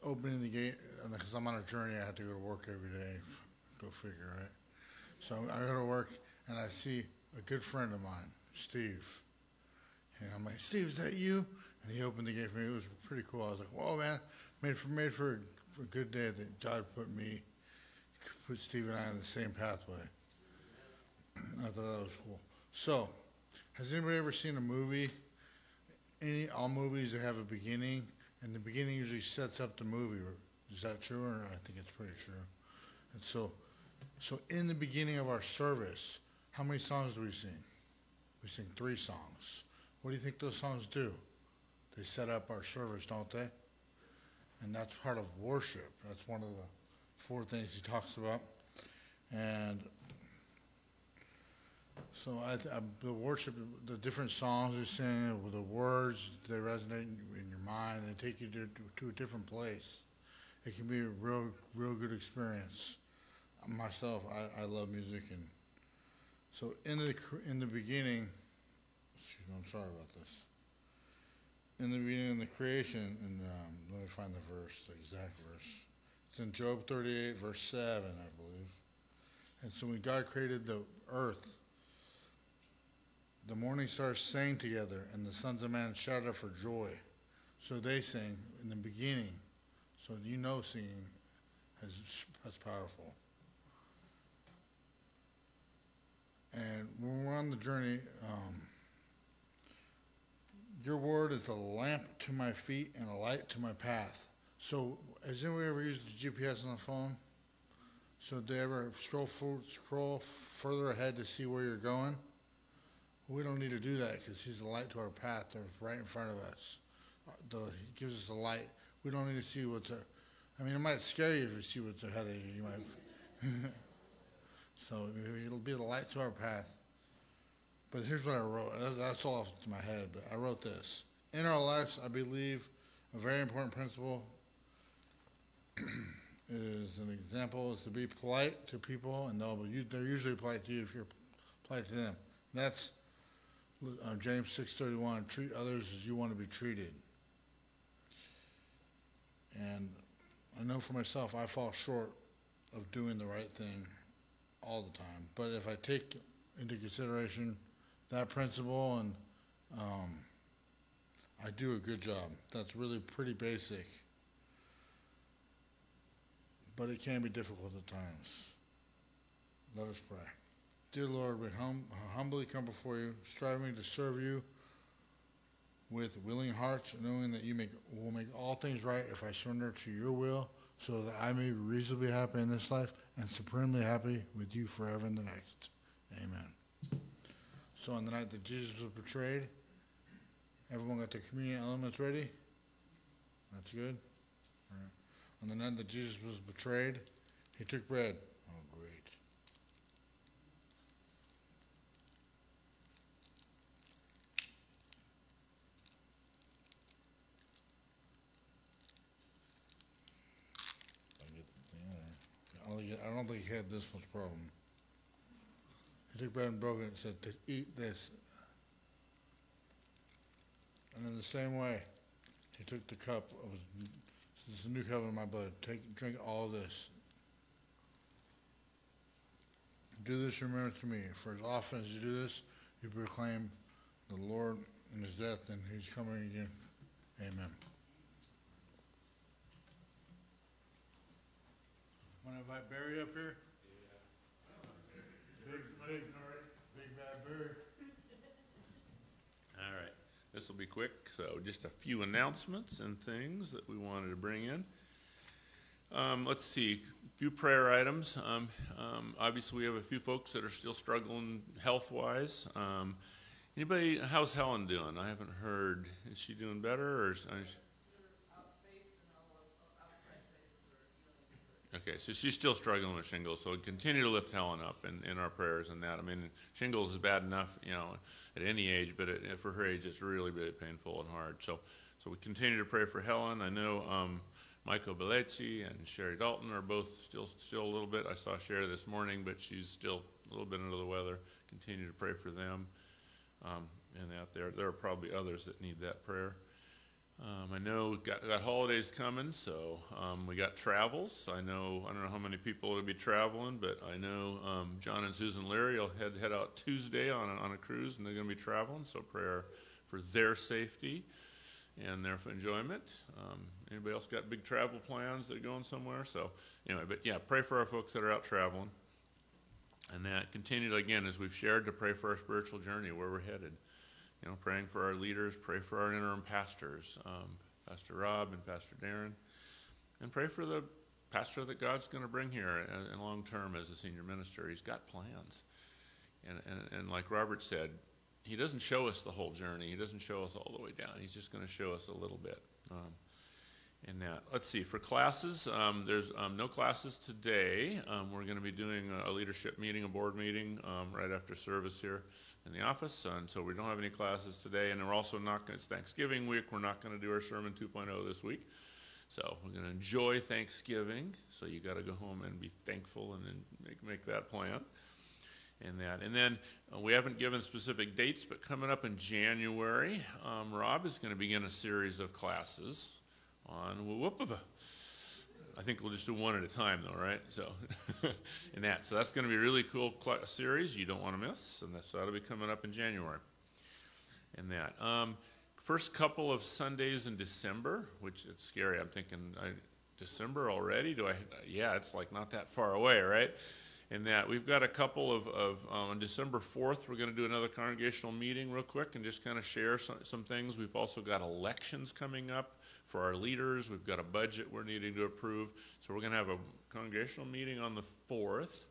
opening the gate because I'm on a journey. I have to go to work every day. Go figure, right? So I go to work and I see a good friend of mine, Steve. And I'm like, Steve, is that you? And he opened the gate for me. It was pretty cool. I was like, whoa, man, made for made for a, good day that God put me, put Steve and I on the same pathway. I thought that was cool. So, has anybody ever seen a movie? Any all movies that have a beginning, and the beginning usually sets up the movie. Is that true? Or I think it's pretty true. And so, so in the beginning of our service, how many songs do we sing? We sing three songs. What do you think those songs do? They set up our service, don't they? And that's part of worship. That's one of the four things he talks about. And so I, I, the worship, the different songs you sing, the words, they resonate in, in your mind. They take you to, to a different place. It can be a real, real good experience. Myself, I, I love music, and so in the in the beginning, excuse me, I'm sorry about this. In the beginning the creation, and um, let me find the verse, the exact verse. It's in Job 38, verse 7, I believe. And so when God created the earth, the morning stars sang together, and the sons of man shouted for joy. So they sang in the beginning. So you know singing is, is powerful. And when we're on the journey, um, your word is a lamp to my feet and a light to my path. So, has anyone ever used the GPS on the phone? So, do they ever scroll, scroll further ahead to see where you're going? We don't need to do that because He's a light to our path. That's right in front of us. The, he gives us a light. We don't need to see what's. A, I mean, it might scare you if you see what's ahead of you. You might. So it'll be the light to our path. But here's what I wrote. That's, that's all off my head, but I wrote this. In our lives, I believe a very important principle is an example is to be polite to people, and they'll they're usually polite to you if you're polite to them. And that's uh, James six thirty one. Treat others as you want to be treated. And I know for myself, I fall short of doing the right thing all the time. But if I take into consideration that principle and um, I do a good job. That's really pretty basic. But it can be difficult at times. Let us pray. Dear Lord, we hum- humbly come before you, striving to serve you with willing hearts, knowing that you make, will make all things right if I surrender to your will, so that I may be reasonably happy in this life and supremely happy with you forever in the next. Amen. So on the night that Jesus was betrayed, everyone got their communion elements ready? That's good? All right. On the night that Jesus was betrayed, he took bread. Oh, great. I don't think he had this much problem. He took bread and broke it and said, "To eat this. And in the same way, he took the cup of his, this is a new covenant in my blood. Take, drink all this. Do this remembrance to me. For as often as you do this, you proclaim the Lord in his death, and he's coming again. Amen. Want to invite Barry up here? Big, big, big bad Barry. All right, this will be quick, so just a few announcements and things that we wanted to bring in. Um, let's see, a few prayer items. Um, um, obviously, we have a few folks that are still struggling health-wise. Um, anybody, how's Helen doing? I haven't heard. Is she doing better, or is? is- Okay, so she's still struggling with shingles, so we continue to lift Helen up in, in our prayers and that. I mean, shingles is bad enough, you know, at any age, but it, for her age, it's really, really painful and hard. So, so we continue to pray for Helen. I know um, Michael Bellezzi and Sherry Dalton are both still, still a little bit. I saw Sherry this morning, but she's still a little bit under the weather. Continue to pray for them. Um, and that there, there are probably others that need that prayer. Um, I know we've got, got holidays coming, so um, we got travels. I know I don't know how many people will be traveling, but I know um, John and Susan Leary will head head out Tuesday on a, on a cruise, and they're going to be traveling. So prayer for their safety and their enjoyment. Um, anybody else got big travel plans? They're going somewhere. So anyway, but yeah, pray for our folks that are out traveling, and that continued again as we've shared to pray for our spiritual journey where we're headed you know, praying for our leaders, pray for our interim pastors, um, Pastor Rob and Pastor Darren, and pray for the pastor that God's going to bring here in, long term as a senior minister. He's got plans. And, and, and like Robert said, he doesn't show us the whole journey. He doesn't show us all the way down. He's just going to show us a little bit. Um, in that. Let's see, for classes, um, there's um, no classes today. Um, we're going to be doing a, a leadership meeting, a board meeting, um, right after service here in the office. And so we don't have any classes today. And we're also not going it's Thanksgiving week. We're not going to do our Sermon 2.0 this week. So we're going to enjoy Thanksgiving. So you got to go home and be thankful and then make, make that plan. And that, and then uh, we haven't given specific dates, but coming up in January, um, Rob is going to begin a series of classes on Whoopava. I think we'll just do one at a time, though, right? So, in that, so that's going to be a really cool series you don't want to miss, and that's, that'll be coming up in January. In that, um, first couple of Sundays in December, which it's scary. I'm thinking, I, December already? Do I? Yeah, it's like not that far away, right? In that, we've got a couple of, of um, on December 4th, we're going to do another congregational meeting real quick and just kind of share some, some things. We've also got elections coming up for our leaders. We've got a budget we're needing to approve. So we're going to have a congregational meeting on the 4th,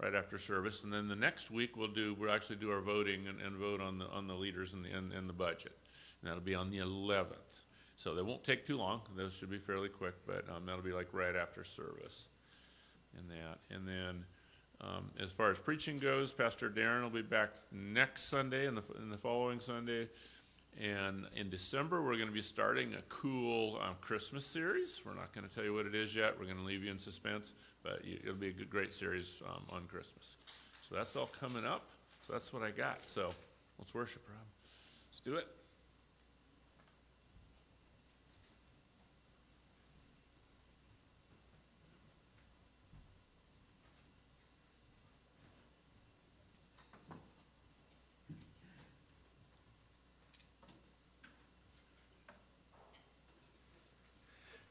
right after service. And then the next week we'll do, we'll actually do our voting and, and vote on the, on the leaders and the, and, and the budget. And that'll be on the 11th. So they won't take too long. Those should be fairly quick, but um, that'll be like right after service. And that. And then um, as far as preaching goes, Pastor Darren will be back next Sunday and the, and the following Sunday. And in December, we're going to be starting a cool um, Christmas series. We're not going to tell you what it is yet. We're going to leave you in suspense, but you, it'll be a good, great series um, on Christmas. So that's all coming up. So that's what I got. So let's worship, Rob. Let's do it.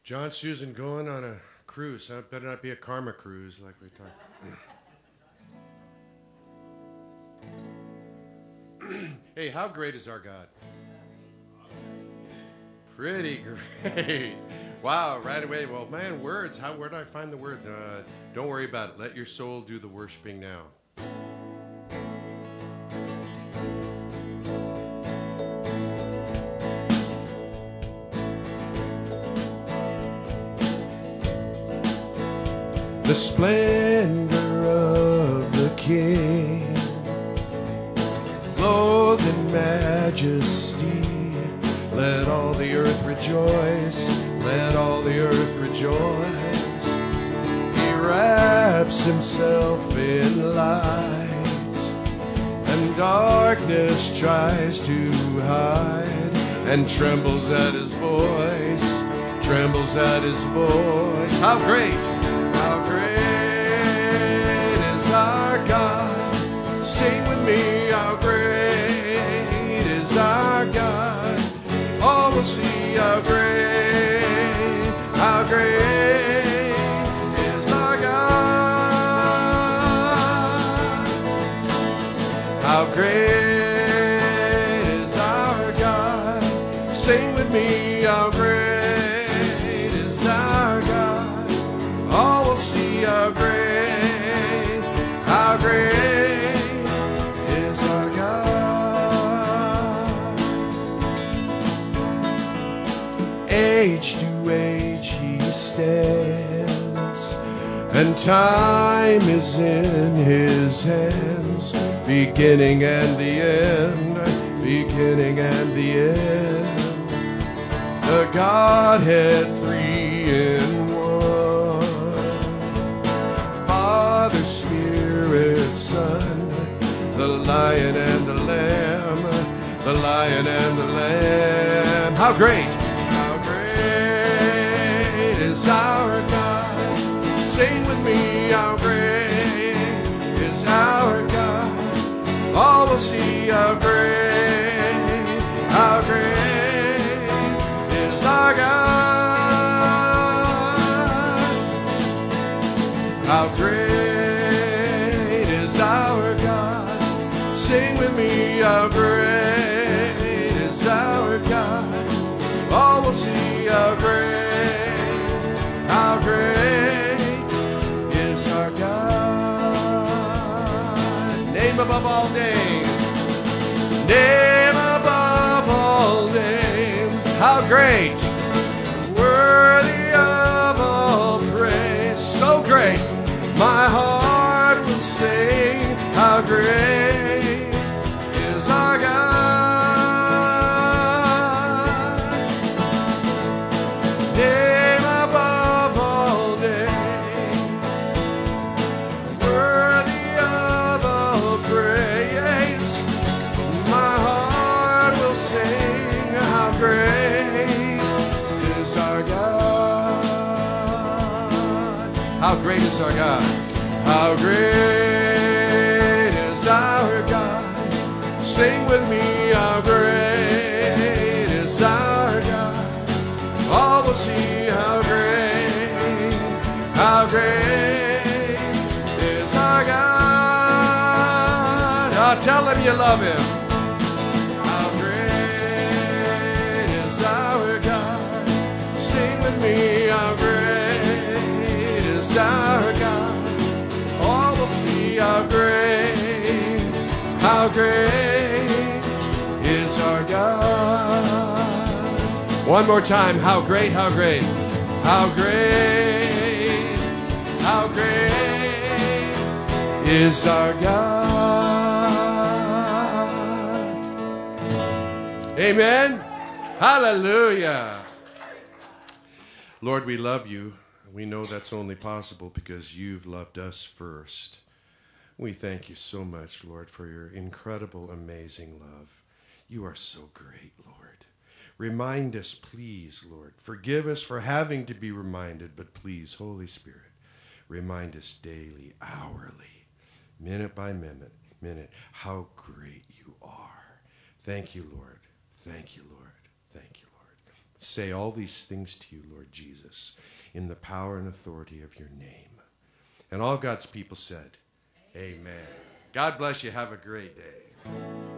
John Susan going on a cruise. Huh? Better not be a karma cruise like we talked. hey, how great is our God? Pretty great. Wow, right away. Well, man, words. How? Where do I find the word? Uh, don't worry about it. Let your soul do the worshiping now. The splendor of the King, clothed in majesty. Let all the earth rejoice, let all the earth rejoice. He wraps himself in light, and darkness tries to hide, and trembles at his voice, trembles at his voice. How great! Me, how great is our God? Oh, All will see how great, how great is our God. How great time is in his hands, beginning and the end, beginning and the end. The Godhead three in one. Father, Spirit, Son, the Lion and the Lamb, the Lion and the Lamb. How great, how great is our. Sing with me, how great is our God. All will see how great, how great is our God. Name above all names, name above all names. How great, worthy of all praise, so great. My heart will sing, how great How great is our God? Sing with me, how great is our God? All will see how great, how great is our God. Oh, tell him you love him. How great is our God? Sing with me, how great is our God? How great, how great is our God. One more time, how great, how great, how great, how great is our God. Amen. Hallelujah. Lord, we love you. We know that's only possible because you've loved us first. We thank you so much, Lord, for your incredible, amazing love. You are so great, Lord. Remind us, please, Lord. Forgive us for having to be reminded, but please, Holy Spirit, remind us daily, hourly, minute by minute, minute, how great you are. Thank you, Lord. Thank you, Lord. Thank you, Lord. Say all these things to you, Lord Jesus, in the power and authority of your name. And all God's people said, Amen. God bless you. Have a great day.